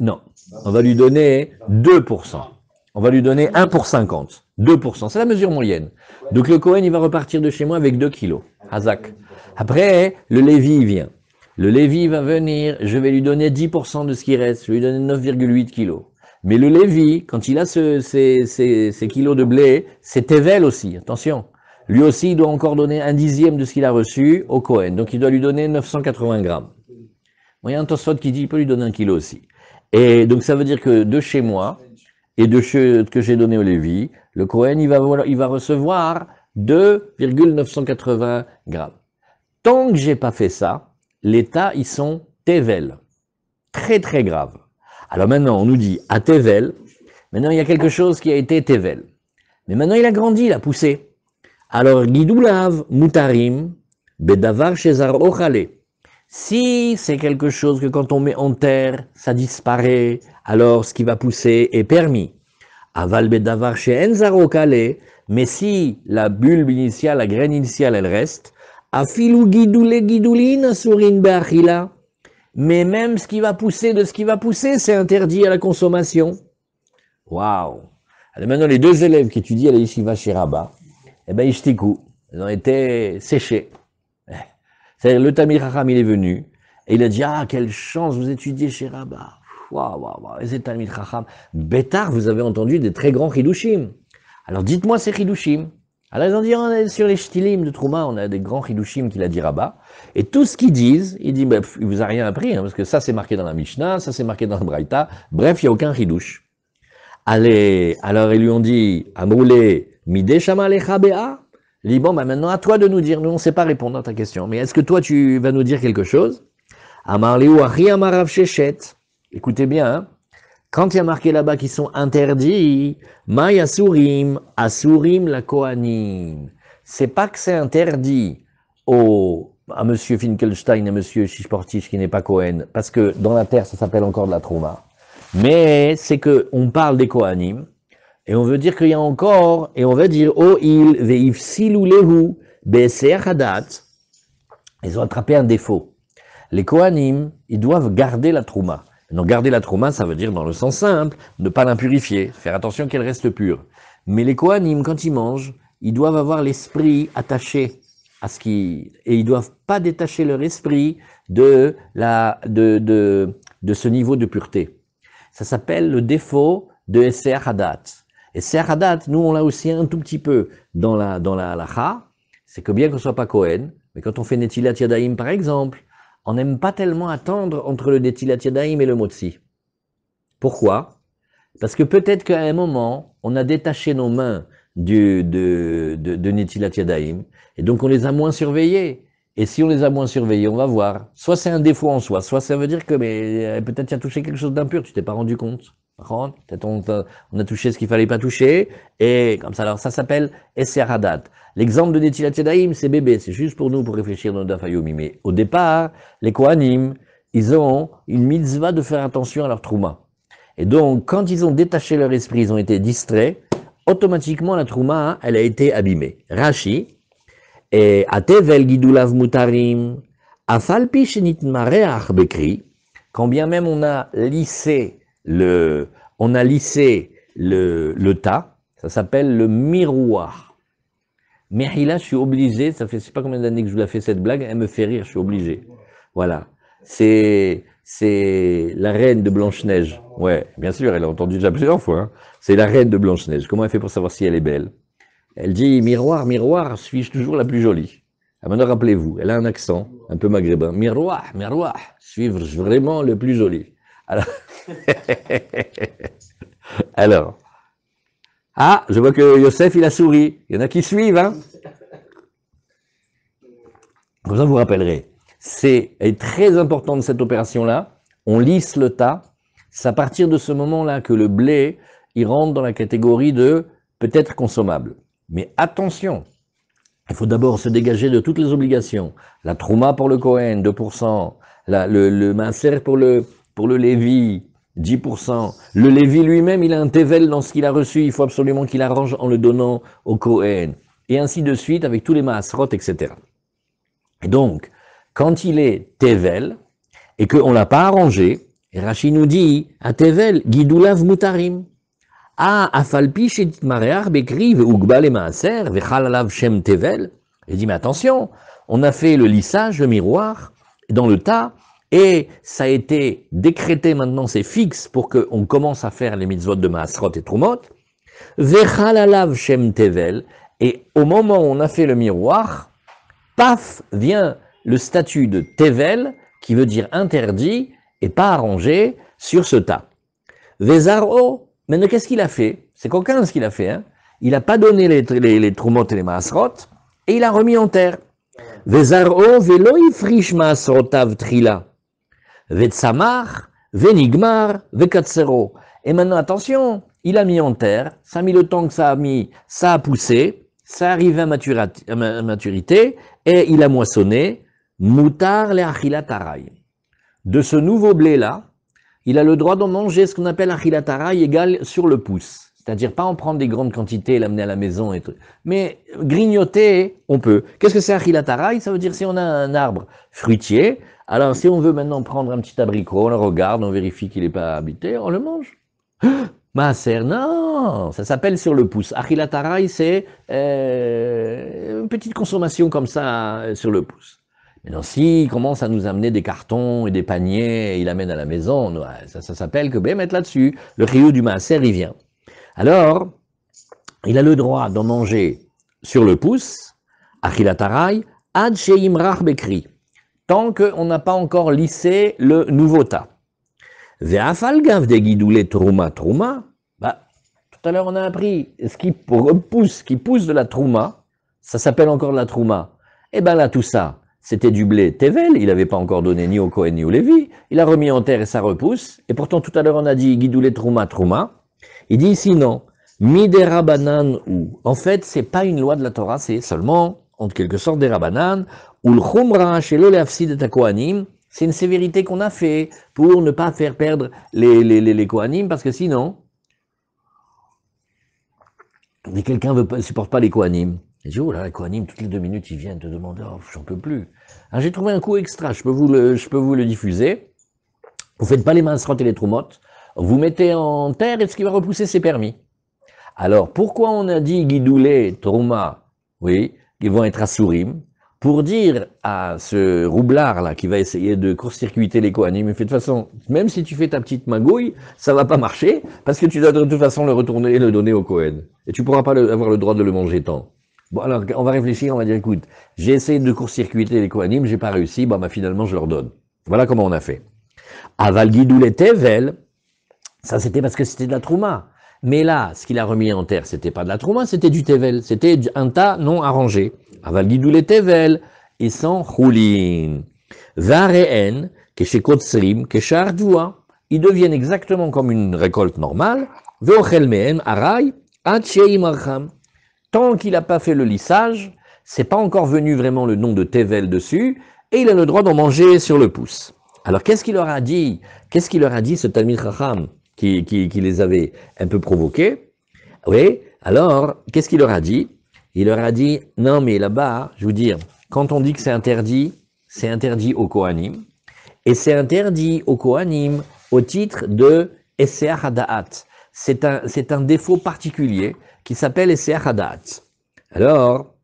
Non, on va lui donner 2%. On va lui donner 1 pour 50. 2%, c'est la mesure moyenne. Donc le Cohen, il va repartir de chez moi avec 2 kilos. Hazak. Après, le Lévi vient. Le Lévi va venir, je vais lui donner 10% de ce qui reste, je vais lui donner 9,8 kilos. Mais le Lévi, quand il a ce, ces, ces, kilos de blé, c'est Tevel aussi, attention. Lui aussi, il doit encore donner un dixième de ce qu'il a reçu au Cohen. Donc il doit lui donner 980 grammes. il y a un Tosfot qui dit qu'il peut lui donner un kilo aussi. Et donc ça veut dire que de chez moi, et de ce que j'ai donné au Lévi, le Cohen, il va, recevoir 2,980 grammes. Tant que j'ai pas fait ça, l'état, ils sont Tevel. Très, très grave. Alors maintenant, on nous dit, à Tevel, maintenant il y a quelque chose qui a été Tevel. Mais maintenant il a grandi, il a poussé. Alors, Gidoulav, Mutarim, Bedavar, Shezar, Ochale. Si c'est quelque chose que quand on met en terre, ça disparaît, alors ce qui va pousser est permis. Aval bedavar enzaro kale, mais si la bulbe initiale, la graine initiale, elle reste, afilu gidoule gidoulin surin beachila, mais même ce qui va pousser de ce qui va pousser, c'est interdit à la consommation. Waouh maintenant, les deux élèves qui étudient à la chez Rabat, eh ben, ils ont été séchés. C'est-à-dire, le Tamir Raham, il est venu, et il a dit, ah, quelle chance, vous étudiez chez Rabat. Waouh, waouh, waouh, et c'est Tamir Raham. Bétard, vous avez entendu des très grands Hidushim. Alors, dites-moi ces Hidushim. Alors, ils ont dit, on est sur les Shtilim de Trouma, on a des grands Hidushim qu'il a dit Rabat. Et tout ce qu'ils disent, il dit, bah, il vous a rien appris, hein, parce que ça, c'est marqué dans la Mishnah, ça, c'est marqué dans la Braïta. Bref, il n'y a aucun Hidush. Allez, alors ils lui ont dit, Amroulé, Mide Shama il dit, bon, bah maintenant, à toi de nous dire, nous, on ne sait pas répondre à ta question, mais est-ce que toi, tu vas nous dire quelque chose? Écoutez bien, hein. quand il y a marqué là-bas qu'ils sont interdits, May Asurim, Asurim la Kohanim. C'est pas que c'est interdit au, à monsieur Finkelstein et monsieur Shishportich qui n'est pas Kohen, parce que dans la terre, ça s'appelle encore de la Trouma. Mais c'est que on parle des Kohanim, et on veut dire qu'il y a encore, et on va dire, oh il, veif silulehu, hadat. Ils ont attrapé un défaut. Les Kohanim, ils doivent garder la trouma. Donc garder la trouma, ça veut dire dans le sens simple, ne pas l'impurifier, faire attention qu'elle reste pure. Mais les Kohanim, quand ils mangent, ils doivent avoir l'esprit attaché à ce qui, et ils doivent pas détacher leur esprit de la, de, de, de ce niveau de pureté. Ça s'appelle le défaut de Esser Hadat. Et Serhadat, nous on l'a aussi un tout petit peu dans la dans la halacha, c'est que bien qu'on soit pas Cohen, mais quand on fait Netilat Yadaim par exemple, on n'aime pas tellement attendre entre le Netilat Yadaim et le Motzi. Pourquoi? Parce que peut-être qu'à un moment, on a détaché nos mains du, de, de, de Netilat Yadaim, et donc on les a moins surveillés. Et si on les a moins surveillés, on va voir. Soit c'est un défaut en soi, soit ça veut dire que mais euh, peut-être tu as touché quelque chose d'impur, tu t'es pas rendu compte. Peut-être on, a touché ce qu'il fallait pas toucher, et comme ça, alors ça s'appelle Hadat. L'exemple de Netilat Yadayim, c'est bébé, c'est juste pour nous, pour réfléchir dans Dafayomi. Mais au départ, les Kohanim, ils ont une mitzvah de faire attention à leur trouma. Et donc, quand ils ont détaché leur esprit, ils ont été distraits, automatiquement la trouma, elle a été abîmée. Rashi, et Atevel Gidulav Mutarim, Afalpi Shenit Mareach Bekri, quand bien même on a lissé le, on a lissé le, le tas, ça s'appelle le miroir. Là, je suis obligé, ça fait, je sais pas combien d'années que je vous la fais cette blague, elle me fait rire, je suis obligé. Voilà. C'est, c'est la reine de Blanche-Neige. Ouais, bien sûr, elle a entendu déjà plusieurs fois. Hein. C'est la reine de Blanche-Neige. Comment elle fait pour savoir si elle est belle? Elle dit, miroir, miroir, suis-je toujours la plus jolie? Ah maintenant, rappelez-vous, elle a un accent. un peu maghrébin. Miroir, miroir, suivre vraiment le plus joli. Alors, Alors, ah, je vois que Yosef, il a souri. Il y en a qui suivent, hein Comme ça, vous rappellerez. C'est très important de cette opération-là. On lisse le tas. C'est à partir de ce moment-là que le blé, il rentre dans la catégorie de peut-être consommable. Mais attention, il faut d'abord se dégager de toutes les obligations. La trouma pour le Cohen, 2%. La, le, le pour le, pour le Lévi, 10%. Le Lévi lui-même, il a un tevel dans ce qu'il a reçu. Il faut absolument qu'il arrange en le donnant au Cohen. Et ainsi de suite avec tous les maasrot, etc. Et donc, quand il est tevel, et qu'on ne l'a pas arrangé, et Rachid nous dit, à tevel, guidoulav mutarim. Ah, afalpi marear bekri ve'ugba maaser ve'chalalav shem tevel. Il dit, mais attention, on a fait le lissage, le miroir, dans le tas, et ça a été décrété maintenant, c'est fixe, pour qu'on commence à faire les mitzvot de Maasrot et Trumot. Ve'chalalav shem tevel. Et au moment où on a fait le miroir, paf, vient le statut de tevel, qui veut dire interdit, et pas arrangé, sur ce tas. Vezaro, Maintenant, qu'est-ce qu'il a fait? C'est coquin ce qu'il a fait. Hein il n'a pas donné les, les, trumot et les maasrot, et il a remis en terre. Vezaro velo ifrish maasrotav trila. Vetsamar, venigmar, vekatsero. Et maintenant, attention, il a mis en terre, ça a mis le temps que ça a mis, ça a poussé, ça arrive à maturité, et il a moissonné, mutar le achilatarai. De ce nouveau blé-là, il a le droit d'en manger ce qu'on appelle un chilataraï égal sur le pouce. C'est-à-dire pas en prendre des grandes quantités et l'amener à la maison et. Mais grignoter, on peut. Qu'est-ce que c'est un chilataraï Ça veut dire si on a un arbre fruitier, alors si on veut maintenant prendre un petit abricot, on le regarde, on vérifie qu'il n'est pas habité, on le mange. Maaser, non, ça s'appelle sur le pouce. Achilataraï, c'est euh, une petite consommation comme ça euh, sur le pouce. Mais s'il commence à nous amener des cartons et des paniers, et il amène à la maison, ça, s'appelle que ben, mettre là-dessus. Le rio du maaser, il vient. Alors, il a le droit d'en manger sur le pouce, achilatarai, ad sheimrach bekri, tant qu'on n'a pas encore lissé le nouveau tas. Ve'afalgav de guidoule trouma trouma, bah, tout à l'heure on a appris, ce qui repousse, qui pousse de la trouma, ça s'appelle encore de la trouma. Et eh ben là, tout ça, c'était du blé Tevel, il n'avait pas encore donné ni au Cohen ni au Lévi, il a remis en terre et ça repousse, et pourtant tout à l'heure on a dit Guidoulé Trouma Trouma, il dit ici non, Midera Banan ou, en fait c'est pas une loi de la Torah, c'est seulement en quelque sorte des Rabanan, c'est une sévérité qu'on a fait pour ne pas faire perdre les, les, les, parce que sinon, quelqu'un ne supporte pas les Kohanim, il dit, oh là, Kohanim, toutes les deux minutes, ils viennent te demander, oh, j'en peux plus. Alors j'ai trouvé un coup extra, je peux vous le, je vous le diffuser. Vous faites pas les mains et les troumottes, vous mettez en terre et ce qui va repousser, c'est permis. Alors, pourquoi on a dit guidoulé, trouma, oui, qui vont être à Sourim, pour dire à ce roublard là qui va essayer de court-circuiter les Kohanim, mais de toute façon, même si tu fais ta petite magouille, ça va pas marcher, parce que tu dois de toute façon le retourner et le donner au Kohen. Et tu pourras pas avoir le droit de le manger tant. Bon, alors, on va réfléchir, on va dire, écoute, j'ai essayé de court-circuiter les Kohanim, j'ai pas réussi, bon, bah, finalement, je leur donne. Voilà comment on a fait. Aval les Tevel, ça c'était parce que c'était de la Trouma. Mais là, ce qu'il a remis en terre, c'était pas de la Trouma, c'était du Tevel. C'était un tas non arrangé. Et sans Choulin. Vareen, que chez Kotsrim, que chez ils deviennent exactement comme une récolte normale. Arai, tant qu'il n'a pas fait le lissage, c'est pas encore venu vraiment le nom de Tevel dessus, et il a le droit d'en manger sur le pouce. Alors qu'est-ce qu'il leur a dit? Qu'est-ce qu'il leur a dit ce Talmid Chacham qui, les avait un peu provoqués? Oui, alors qu'est-ce qu'il leur a dit? Il leur a dit, non mais là-bas, je vous dire, quand on dit que c'est interdit, c'est interdit au Kohanim, et c'est interdit au Kohanim au titre de Esser. C'est un, un défaut particulier qui s'appelle Esser. Alors,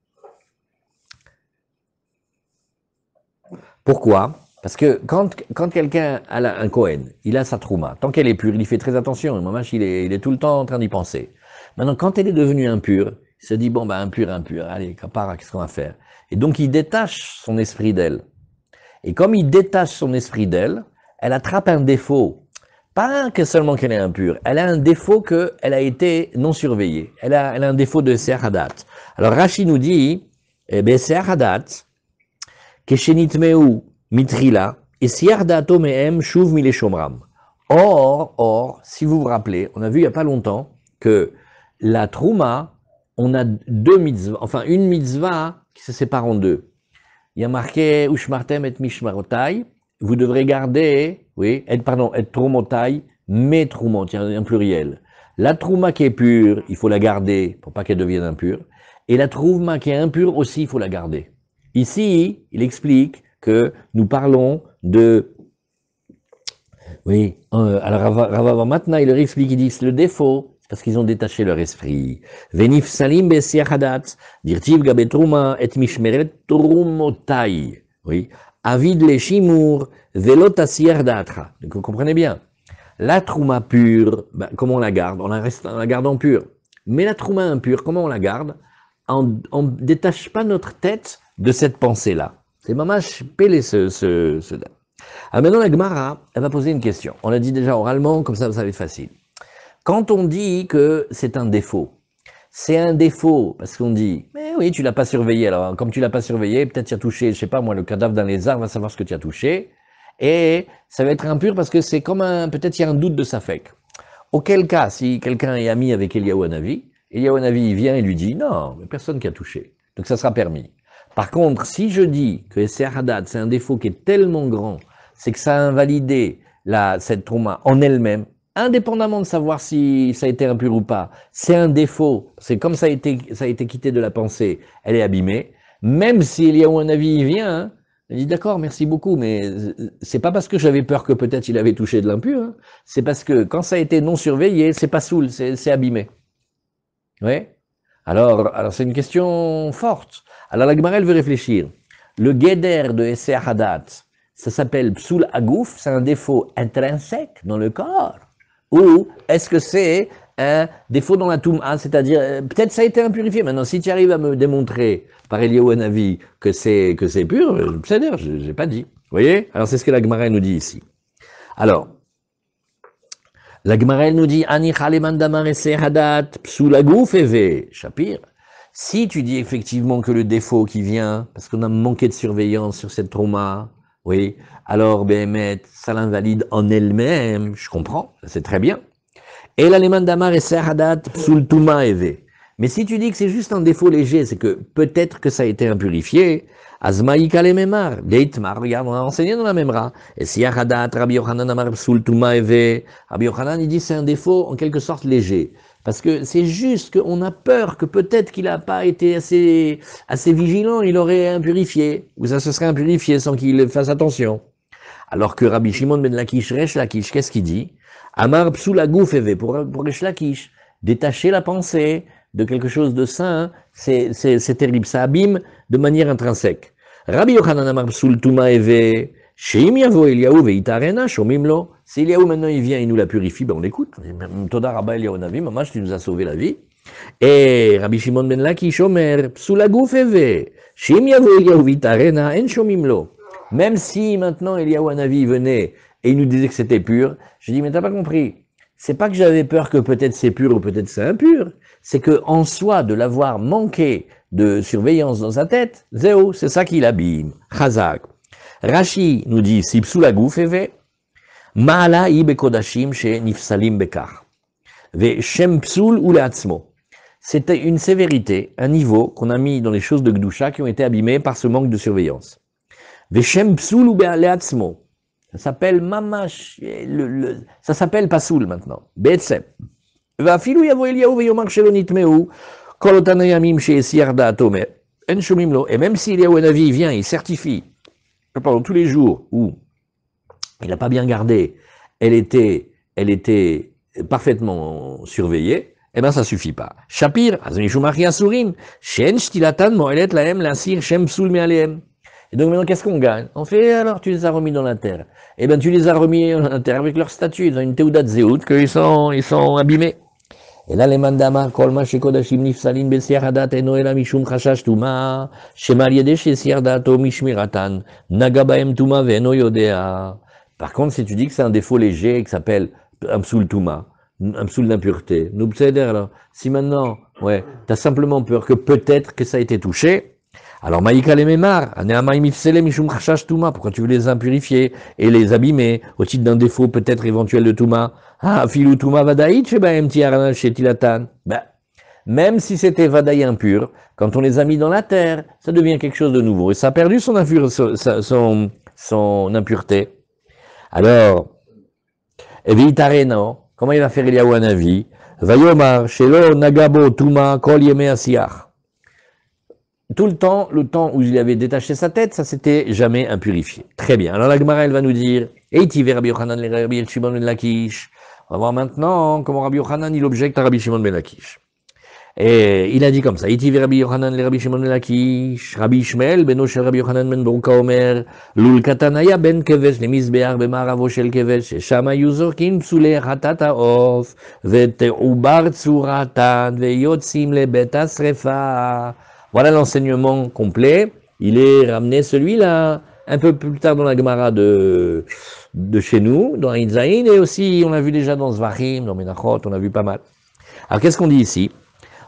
pourquoi? Parce que quand, quand quelqu'un a un Cohen, il a sa trouma, tant qu'elle est pure, il fait très attention, il est, il est tout le temps en train d'y penser. Maintenant, quand elle est devenue impure, il se dit, bon, ben, impure, impure, allez, qu'est-ce qu'on va faire Et donc, il détache son esprit d'elle. Et comme il détache son esprit d'elle, elle attrape un défaut. Pas que seulement qu'elle est impure, elle a un défaut qu'elle a été non surveillée. Elle a, elle a un défaut de Hadat. Alors Rachid nous dit, eh bien, Hadat, Keshenitmeu mitrila, et Siardato mehem shuv mileshomram. Or, or, si vous vous rappelez, on a vu il n'y a pas longtemps que la Trouma, on a deux mitzvahs, enfin une mitzvah qui se sépare en deux. Il y a marqué Ushmartem et vous devrez garder, oui, et, pardon, et Troumotai, mes Troumot, il y un pluriel. La Trouma qui est pure, il faut la garder pour pas qu'elle devienne impure. Et la Trouma qui est impure aussi, il faut la garder. Ici, il explique que nous parlons de... Oui, alors Rava maintenant, il leur explique, il dit le défaut, parce qu'ils ont détaché leur esprit. Venif salim besiachadat, dirtiv gabetruma et mishmeret trumotai. Oui, avid le shimur, datra. Donc vous comprenez bien. La trouma pure, ben, comment on la garde? On la, reste, en la garde en pure. Mais la trouma impure, comment on la garde? On ne détache pas notre tête de cette pensée-là. C'est mamash pelé ce, ce, ce... Alors maintenant, la Gemara, elle va poser une question. On l'a dit déjà oralement, comme ça, ça va être facile. Quand on dit que c'est un défaut, c'est un défaut, parce qu'on dit, mais oui, tu l'as pas surveillé. Alors, comme tu l'as pas surveillé, peut-être tu as touché, je sais pas moi, le cadavre d'un lézard va savoir ce que tu as touché. Et ça va être impur parce que c'est comme un, peut-être il y a un doute de sa fake. Auquel cas, si quelqu'un est ami avec Eliyahu Hanavi, Eliyahu Hanavi vient et lui dit, non, mais personne qui a touché. Donc ça sera permis. Par contre, si je dis que c'est c'est un défaut qui est tellement grand, c'est que ça a invalidé cette trauma en elle-même, indépendamment de savoir si ça a été impur ou pas, c'est un défaut, c'est comme ça a, été, ça a été quitté de la pensée, elle est abîmée, même s'il y a un avis, il vient, hein, il dit d'accord, merci beaucoup, mais c'est pas parce que j'avais peur que peut-être il avait touché de l'impur, hein, c'est parce que quand ça a été non surveillé, c'est pas saoul, c'est abîmé. Oui Alors, alors c'est une question forte. Alors la veut réfléchir. Le guéder de Esser Hadat, ça s'appelle psoul agouf, c'est un défaut intrinsèque dans le corps. Ou est-ce que c'est un défaut dans la touma, c'est-à-dire, euh, peut-être ça a été impurifié. Maintenant, si tu arrives à me démontrer par Eliyahu Hanavi que c'est que c'est pur, c'est dire, je n'ai pas dit. Vous voyez? Alors c'est ce que la Gemara nous dit ici. Alors, la Gemara nous dit Ani Hadat psulagouf eve Shapir. Si tu dis effectivement que le défaut qui vient, parce qu'on a manqué de surveillance sur cette trauma, oui, alors Béhémet, ça l'invalide en elle-même, je comprends, c'est très bien. Et l'aleman damar et serhadat psultuma eve. Mais si tu dis que c'est juste un défaut léger, c'est que peut-être que ça a été impurifié, Azmaïka le memar, deitmar, regarde, on a enseigné dans la memra. Et si Yahadat, Rabbi Yochanan amar psultuma eve, Rabbi Yochanan, il dit c'est un défaut en quelque sorte léger. Parce que c'est juste qu'on a peur que peut-être qu'il n'a pas été assez, assez vigilant, il aurait impurifié, ou ça se serait impurifié sans qu'il fasse attention. Alors que Rabbi Shimon ben Lakish, Resh Lakish, qu'est-ce qu'il dit? Amar psulagouf eve, pour, pour Resh Lakish, détacher la pensée de quelque chose de sain, c'est terrible, ça abîme de manière intrinsèque. Rabbi Yochanan Amar psul tuma eve, Sheim yavo Eliyahu veitarena, shomim lo. Si Eliyahu maintenant il vient, il nous la purifie, ben on l'écoute. Toda Rabba Eliyahu Navi, maman, tu nous as sauvé la vie. Et Rabbi Shimon ben Laki, shomer, psulagouf eve, Sheim yavo Eliyahu veitarena, en shomim lo. Même si maintenant Eliyahu Navi venait et il nous disait que c'était pur, je dis, mais t'as pas compris. C'est pas que j'avais peur que peut-être c'est pur ou peut-être c'est impur. C'est que en soi, de l'avoir manqué de surveillance dans sa tête, zéro, c'est ça qui l'abîme. Chazak. Rashi nous dit, si psulagouf eve, ma'ala ibe kodashim she nifsalim bekar. Ve shem psul ou C'était une sévérité, un niveau qu'on a mis dans les choses de Gdusha qui ont été abîmées par ce manque de surveillance. Veshem psul ou leatzmo. Ça s'appelle mamash, le, le, ça s'appelle pasoul maintenant. Betsem. ואפילו יבוא אליהו ויאמר שלא נטמעו כל אותן הימים שהסיר דעתו אין שומעים לו. Et même si Eliyahu Hanavi vient, il certifie, pendant tous les jours où il n'a pas bien gardé, elle était, elle était parfaitement surveillée, eh bien ça suffit pas. Shapir, yasurim, shen shtilatan moelet laem lasir shem mealeem. Et donc maintenant, qu'est-ce qu'on gagne? On fait, alors tu les as remis dans la terre. Eh bien, tu les as remis dans la terre avec leur statut. Ils ont une théoudat zéout qu'ils sont, ils sont abîmés. אלא למאן דאמר כל מה שקודשים נפסלים בשיח הדת אינו אלא משום חשש טומאה, שמא על ידי ששיח דעתו משמירתן, נגע בהם טומאה ואינו יודע. Par contre, si tu dis que c'est un défaut léger qui s'appelle un psoul touma, un psoul d'impureté, nous c'est alors, si maintenant, ouais, tu as simplement peur que peut-être que ça a été touché, alors maïka les mémar, mishum touma, pourquoi tu veux les impurifier et les abîmer au titre d'un défaut peut-être éventuel de touma? Ah, filou touma vadaït, shetilatan. Ben, même si c'était vadaï impur, quand on les a mis dans la terre, ça devient quelque chose de nouveau et ça a perdu son, impureté. Alors, non comment il va faire Eliyahu Hanavi? Vayomar, Shelo Nagabo Tuma Kol Yeme tout le temps, le temps où il avait détaché sa tête, ça s'était jamais impurifié. Très bien. Alors la Gemara, elle va nous dire, Eiti Rabbi Yochanan le Rabbi Shimon ben Lakish. On va voir maintenant comment Rabbi Yochanan, il objecte à Rabbi Shimon ben Lakish. Et il a dit comme ça, Eiti Rabbi Yochanan le Rabbi Shimon ben Lakish, Rabbi Ishmael ben Rabbi Yochanan ben Boruka Omer, Lul Katanaya ben Kevesh, le Mizbear ben Maravo shel Kevesh, Shama Yuzorkin psule Hatata Of, Vete Ubar Tsuratan, Veyotzim le Betasrefa. Voilà l'enseignement complet. Il est ramené celui-là un peu plus tard dans la Gemara de, de chez nous, dans Inzaïn, et aussi on l'a vu déjà dans Zvachim, dans Menachot, on a vu pas mal. Alors qu'est-ce qu'on dit ici?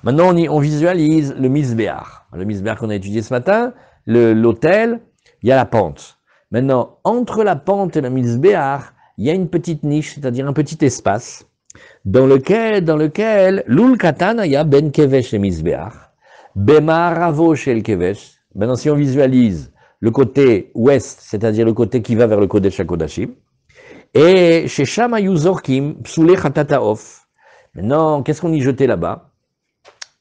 Maintenant, on, visualise le misbéar. Le misbéar qu'on a étudié ce matin, l'autel, il y a la pente. Maintenant, entre la pente et le misbéar, il y a une petite niche, c'est-à-dire un petit espace, dans lequel, dans lequel, l'ul katana, y a ben kevesh et misbéar, bemaravo shel kevesh. Maintenant, si on visualise le côté ouest, c'est-à-dire le côté qui va vers le Kodesh HaKodashim, et chez Shama Yuzorkim, psule of. Maintenant, qu'est-ce qu'on y jetait là-bas?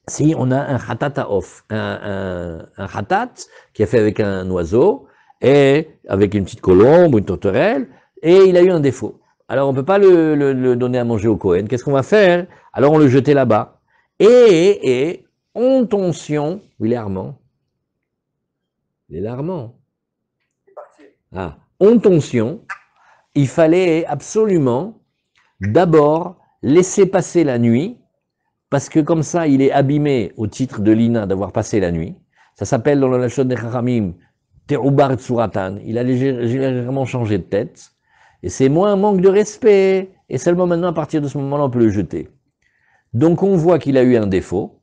Si on a un khatata off, un, un, khatat qui est fait avec un oiseau et avec une petite colombe ou une tourterelle, et il a eu un défaut. Alors on ne peut pas le, donner à manger au Cohen. Qu'est-ce qu'on va faire? Alors on le jetait là-bas. Et, et on tension, il est armand. Il est l'armand. Ah, on tension, il fallait absolument d'abord laisser passer la nuit parce que comme ça, il est abîmé au titre de l'Ina d'avoir passé la nuit. Ça s'appelle dans le Lachon de Chachamim, Terubar Tsuratan. Il a légèrement changé de tête. Et c'est moins un manque de respect. Et seulement maintenant, à partir de ce moment-là, on peut le jeter. Donc on voit qu'il a eu un défaut.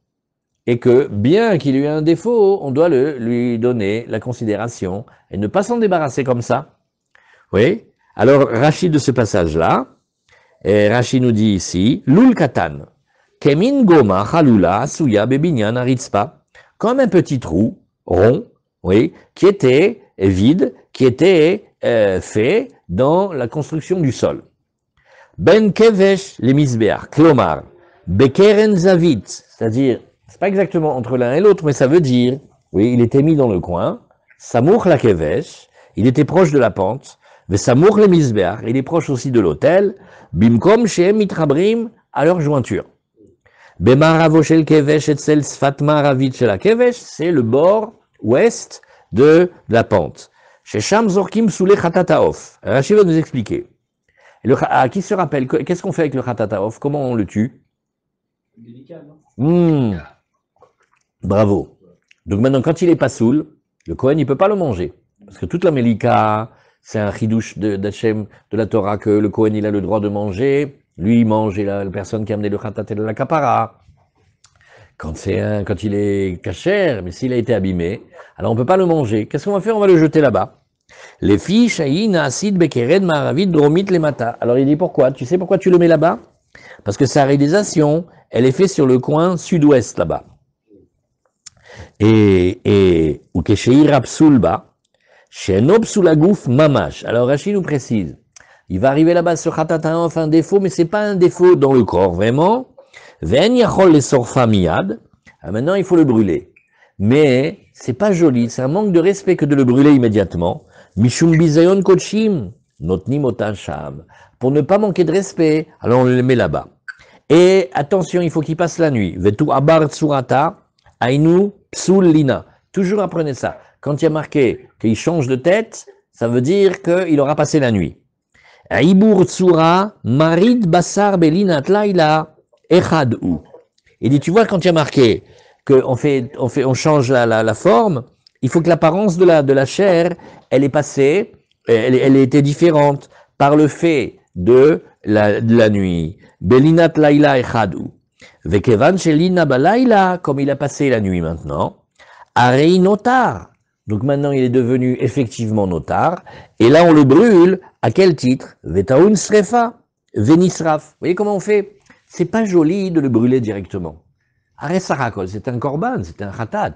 Et que, bien qu'il ait eu un défaut, on doit le, lui donner la considération et ne pas s'en débarrasser comme ça. Oui Alors, Rachid de ce passage-là, Rachid nous dit ici, Lul Katan, Kemin goma halula suya bebinyan aritzpa, comme un petit trou rond, oui, qui était vide, qui était euh, fait dans la construction du sol. Ben kevesh le misbeach, klomar, bekeren zavit, c'est-à-dire, c'est pas exactement entre l'un et l'autre, mais ça veut dire, oui, il était mis dans le coin, samour la kevesh, il était proche de la pente, samour le misbeach, il est proche aussi de l'autel, bimkom shem mitrabrim, à leur jointure. Bemaravoshel Kevesh et Sfatma la Kevesh, c'est le bord ouest de la pente. Chez Sham Zorkim Soule Khatataof. Rachid va nous expliquer. Le, ah, qui se rappelle, qu'est-ce qu'on fait avec le Khatataof? Comment on le tue? Délicat, non? Mmh. Bravo. Donc maintenant, quand il est pas saoul, le Kohen, il peut pas le manger. Parce que toute la Melika, c'est un chidouche d'Hachem, de, la Torah, que le Kohen, il a le droit de manger lui, il mange, et la, personne qui a amené le khatat de la kapara. Quand, quand il est cachère, mais s'il a été abîmé, alors on ne peut pas le manger. Qu'est-ce qu'on va faire? On va le jeter là-bas. Les filles, Maravid, Dromit, Lemata. Alors il dit pourquoi? Tu sais pourquoi tu le mets là-bas? Parce que sa réalisation, elle est faite sur le coin sud-ouest là-bas. Et, et, ou Mamash. Alors Rachid nous précise, il va arriver là-bas sur Khatataof un défaut, mais c'est pas un défaut dans le corps, vraiment. Ven yachol les. Ah, maintenant, il faut le brûler. Mais c'est pas joli, c'est un manque de respect que de le brûler immédiatement. Mishum bizayon kochim, notni sham. Pour ne pas manquer de respect, alors on le met là-bas. Et attention, il faut qu'il passe la nuit. Vetu abar tsurata, ainu psul lina. Toujours apprenez ça. Quand il y a marqué qu'il change de tête, ça veut dire qu'il aura passé la nuit. Tsura, Marid Basar Belinat Laila, echad. Il dit, tu vois, quand il y a marqué qu'on fait, on fait, on change la, la, la forme, il faut que l'apparence de la, de la chair, elle est passée, elle, elle était différente par le fait de la, de la nuit. Belinat laila echad ou. Vekevan shelina balaila, comme il a passé la nuit maintenant, arei notar. Donc maintenant, il est devenu effectivement notar. Et là, on le brûle. À quel titre? Vetaun srefa, venisraf. Vous voyez comment on fait? C'est pas joli de le brûler directement. Aresarakol, c'est un korban, c'est un khatat.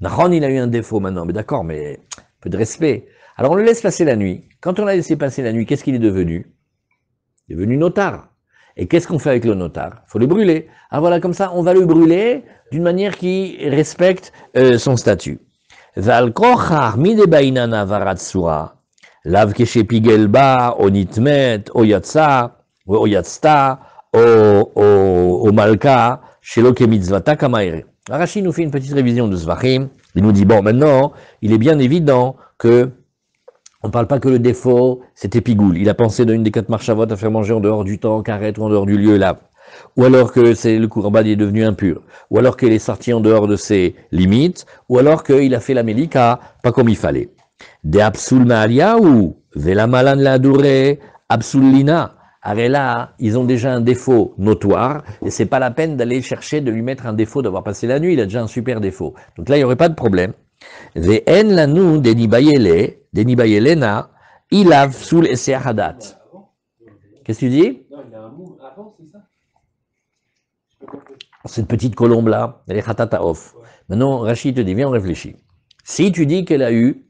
Nahon, il a eu un défaut maintenant, mais d'accord, mais peu de respect. Alors on le laisse passer la nuit. Quand on l'a laissé passer la nuit, qu'est-ce qu'il est devenu? Il est devenu notar. Et qu'est-ce qu'on fait avec le notar? Faut le brûler. Ah voilà, comme ça, on va le brûler d'une manière qui respecte euh, son statut. Lav o, o, o malka, sheloke mitzvata kamaere. Arashi nous fait une petite révision de Zvachim. Il nous dit, bon, maintenant, il est bien évident que on ne parle pas que le défaut, c'était Pigoul. Il a pensé dans une des quatre marchavot à faire manger en dehors du temps, carrette ou en dehors du lieu là. Ou alors que c'est le Kourban est devenu impur. Ou alors qu'il est sorti en dehors de ses limites. Ou alors qu'il a fait la Mélika pas comme il fallait. De Absul ou Vela Malan la Douré, Absul Lina. Alors là, ils ont déjà un défaut notoire, et c'est pas la peine d'aller chercher de lui mettre un défaut d'avoir passé la nuit, il a déjà un super défaut. Donc là, il n'y aurait pas de problème. Denibayele, denibayelena, ilav sul hadat. Avant Qu'est-ce que tu dis? Cette petite colombe-là, elle est khatata off. Maintenant, Rachid te dit, viens, on réfléchit. Si tu dis qu'elle a eu,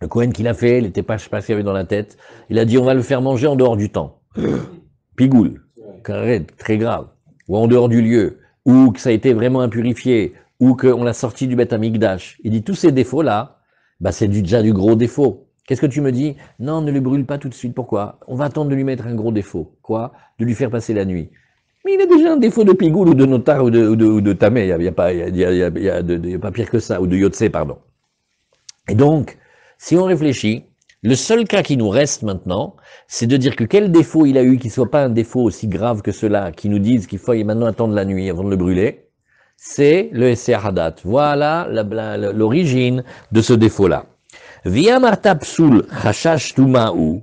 le Cohen qu'il a fait, il n'était pas, je sais pas ce qu'il y avait dans la tête, il a dit, on va le faire manger en dehors du temps. Pigoule, très grave. Ou en dehors du lieu, ou que ça a été vraiment impurifié, ou qu'on l'a sorti du Beth Amikdash. Il dit, tous ces défauts-là, bah, c'est déjà du gros défaut. Qu'est-ce que tu me dis? Non, ne le brûle pas tout de suite. Pourquoi? On va attendre de lui mettre un gros défaut. Quoi? De lui faire passer la nuit. Mais il a déjà un défaut de pigoule ou de notar ou de, ou de, ou de tamé. Il n'y a, a a- a- pas pire que ça. Ou de yotse, pardon. Et donc, si on réfléchit, le seul cas qui nous reste maintenant, c'est de dire que quel défaut il a eu qui soit pas un défaut aussi grave que cela, qui nous disent qu'il faut maintenant attendre la nuit avant de le brûler, c'est le Esser Hadat. Voilà l'origine de ce défaut-là. Via Marta Psul Hashash Tumaou,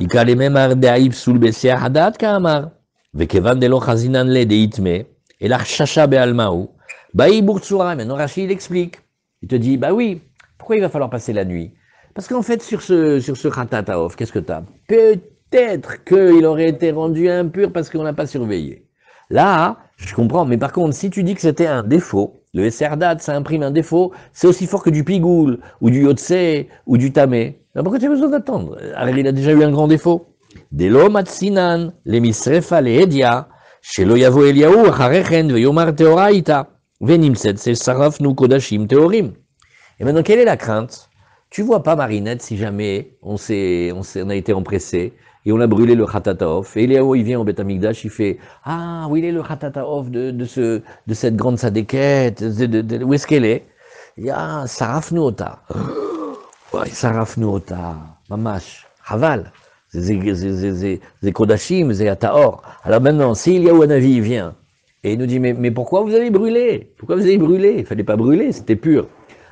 Ikalememar Daib Psul Besser Hadat Kamar, Vekevan Delo Chazinan Le Deitme, et l'Archacha Bealmaou, Baï Burtsura. Maintenant Rachid explique. Il te dit, bah oui, pourquoi il va falloir passer la nuit? Parce qu'en fait, sur ce, sur ce Khatataof, qu'est-ce que tu as Peut-être qu'il aurait été rendu impur parce qu'on ne l'a pas surveillé. Là, je comprends, mais par contre, si tu dis que c'était un défaut, le SRDAT, ça imprime un défaut, c'est aussi fort que du Pigoul, ou du Yotse, ou du Tamé. Pourquoi tu as besoin d'attendre? Il a déjà eu un grand défaut. Le Edia, Saraf, Teorim. Et maintenant, quelle est la crainte? Tu vois pas, Marinette, si jamais on, s'est, on, on a été empressé et on a brûlé le Khatataof, et Eliaou, il vient au Beth Amikdash, il fait Ah, où il est le Khatataof de, de, ce, de cette grande sadéquette de, de- Où est-ce qu'elle est? Il y a Sarafnu Ota. Ouais, Sarafnu Ota. Mamash. Haval. C'est Kodashim, c'est Ataor. Alors maintenant, si Eliaou Hanavi vient et il nous dit mais, mais pourquoi vous avez brûlé? Pourquoi vous avez brûlé? Il fallait pas brûler, c'était pur.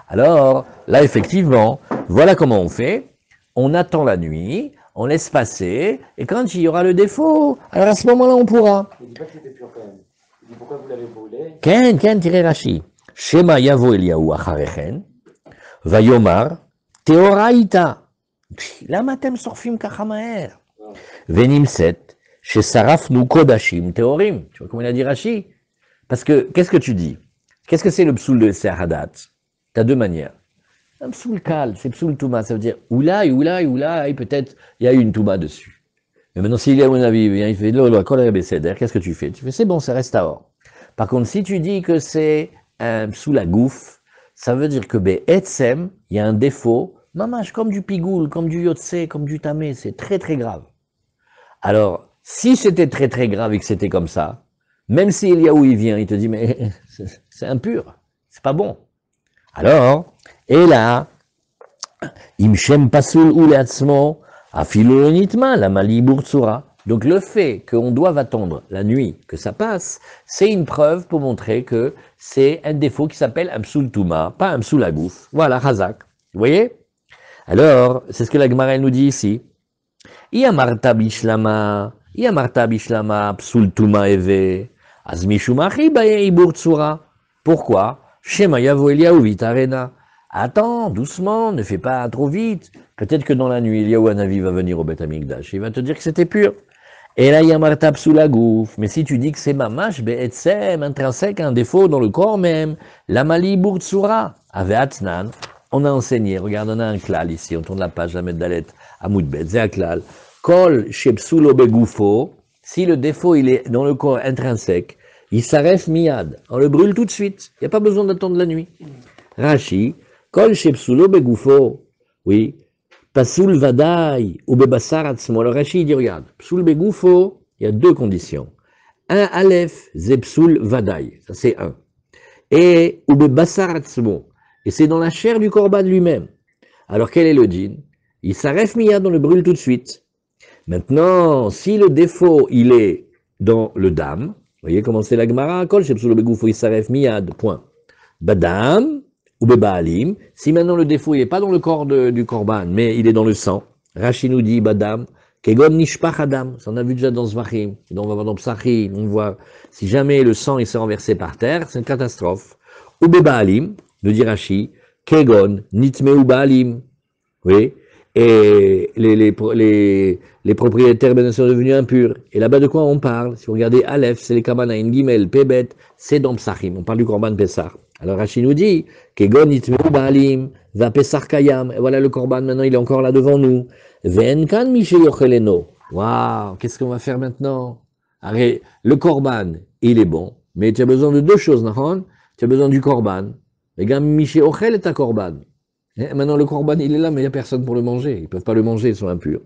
Alors, là, effectivement, voilà comment on fait. On attend la nuit, on laisse passer, et quand il y aura le défaut, alors à ce moment-là, on pourra. Il dit pas que c'était pur quand même. Il dit pourquoi vous l'avez brûlé? Ken, Ken, tiré Rashi. Shema Yavo Eliaou Acharechen, Vayomar, Teoraita. Lama tem sorfim kachamaer. Venimset, chez Saraf nous kodashim teorim. Tu vois comment il a dit Rashi? Parce que, qu'est-ce que tu dis? Qu'est-ce que c'est le psoul de Seradat T'as deux manières. Un psoul kal, c'est psoul touma, ça veut dire oulaï, oulaï, oulaï, peut-être il y a eu une touma dessus. Mais maintenant, s'il y a un avis, il fait beseder, qu'est-ce que tu fais? Tu fais c'est bon, ça reste à or. Par contre, si tu dis que c'est un sous la gouffe, ça veut dire que ben, etsem, il y a un défaut, mamache, comme du pigoul, comme du yotse, comme du tamé, c'est très très grave. Alors, si c'était très très grave et que c'était comme ça, même si Eliaou il vient, il te dit mais c'est impur, c'est pas bon. Alors, et là, im shem pasul ou leatzmo, afilu lo nitma, la mali. Donc le fait qu'on doive attendre la nuit que ça passe, c'est une preuve pour montrer que c'est un défaut qui s'appelle un psoul touma, pas un psoul agouf. Voilà, Hazak. Vous voyez? Alors, c'est ce que la Gemara nous dit ici. Iamarta bishlama, Iamarta bishlama, psoul touma eve, azmishumachi baye. Pourquoi? Shema yavo Eliyahu vitarena. Attends, doucement, ne fais pas trop vite. Peut-être que dans la nuit, Eliyahu Hanavi va venir au Beth Amikdash. Il va te dire que c'était pur. Et là, Yamartab sous la gouffe. Mais si tu dis que c'est mamash, be'etzem, intrinsèque, un défaut dans le corps même, la mali burtsura, aveatnan, on a enseigné, regarde, on a un klal ici, on tourne la page, la dalet, amoudbet, c'est un klal. Kol shepsulo begoufo, si le défaut il est dans le corps intrinsèque, il s'arrête miad, on le brûle tout de suite, il n'y a pas besoin d'attendre la nuit. Rashi, kol shepsulo begoufo, oui, Pasoul vadaï ou bebassar atzmo. Alors Rachid dit, regarde, psoul il y a deux conditions. Un aleph, zepsoul vadaï, ça c'est un. Et ou bebassar atzmo, et c'est dans la chair du corban lui-même. Alors quel est le djinn? Il s'arrête miyad, on le brûle tout de suite. Maintenant, si le défaut, il est dans le dam, vous voyez comment c'est la Gemara, kol shepsoul begoufo, il s'arrête miyad, point. Badam, ou bebaalim, si maintenant le défaut il n'est pas dans le corps du korban, mais il est dans le sang, Rashi nous dit, badam, kegon nishpach adam, ça on a vu déjà dans Zvachim, donc on va voir dans Psachim, on voit, si jamais le sang il s'est renversé par terre, c'est une catastrophe. Ou bebaalim, nous dit Rashi, kegon nitme ou baalim, oui, et les, les, les, les propriétaires sont devenus impurs. Et là-bas, de quoi on parle? Si vous regardez Aleph, c'est les Kamanaïn, Gimel, Pebet, c'est dans Psachim. On parle du Korban Pessah. Alors Rachid nous dit, Kegon itmeu baalim, va kayam. Et voilà le Korban, maintenant il est encore là devant nous. Venkan yocheleno. Waouh, qu'est-ce qu'on va faire maintenant? Arrête, le Korban, il est bon, mais tu as besoin de deux choses, Nahon. Tu as besoin du Korban. Gars, mishe ochel est un Korban. Eh, Maintenant, le korban, il est là, mais il n'y a personne pour le manger. Ils ne peuvent pas le manger, ils sont impurs.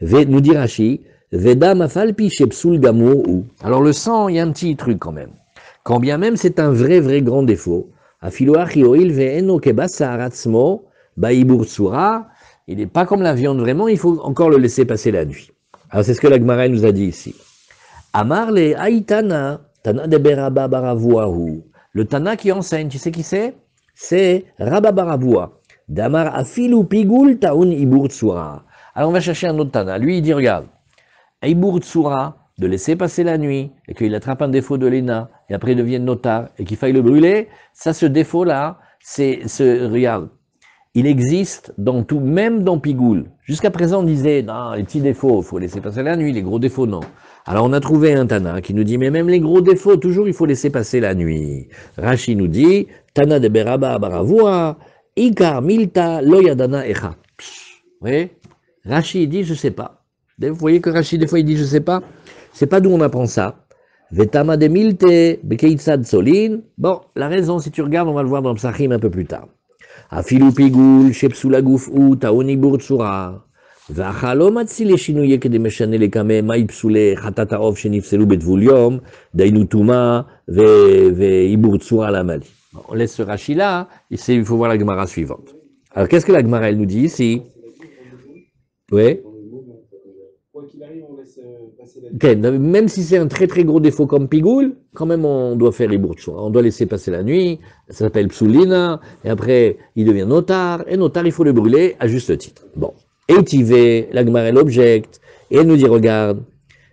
Nous dit Rashi, Veda mafalpi ou. Alors, le sang, il y a un petit truc quand même. Quand bien même c'est un vrai, vrai grand défaut, il n'est pas comme la viande vraiment, il faut encore le laisser passer la nuit. Alors, c'est ce que la Gemara nous a dit ici. Amar le Aitana, Tana de Beraba. Le Tana qui enseigne, tu sais qui c'est? C'est Rabba Baravua. Damar Afilu Pigul Taun Ibur Tsura. Alors on va chercher un autre Tana. Lui il dit regarde, Ibur Tsura, de laisser passer la nuit, et qu'il attrape un défaut de l'ENA, et après il devienne notar, et qu'il faille le brûler, ça ce défaut-là, c'est, ce, regarde, il existe dans tout, même dans Pigoul. Jusqu'à présent, on disait, non, les petits défauts, il faut laisser passer la nuit, les gros défauts, non. Alors on a trouvé un Tana qui nous dit, mais même les gros défauts, toujours il faut laisser passer la nuit. Rashi nous dit, Tana de Beraba Baravua, Ikar Milta Loyadana Echa. Vous voyez? Rashi dit, je sais pas. Vous voyez que Rashi, des fois, il dit, je sais pas. C'est pas d'où on apprend ça. Vetama de Milte, Bekeitzad Solin. Bon, la raison, si tu regardes, on va le voir dans le Psachim un peu plus tard. אפילו פיגול שפסול הגוף הוא טעון עיבור צורה. והאכל לא מציל לשינויי כדי משנה לקמא מהי פסולי חטאת העוף שנפסלו בטבול יום, דהיינו טומאה ו- ועיבור צורה למלי. On laisse ce rachis là, et c'est- il faut voir la Gemara suivante. Alors qu'est-ce que la Gemara elle nous dit ici Oui Même si c'est un très très gros défaut comme Pigoul, quand même on doit faire Ibourtsura. On doit laisser passer la nuit, ça s'appelle Psoulina, et après il devient notar, et notar il faut le brûler à juste titre. Bon. Et Tivé, la Gemara elle objecte, et elle nous dit regarde,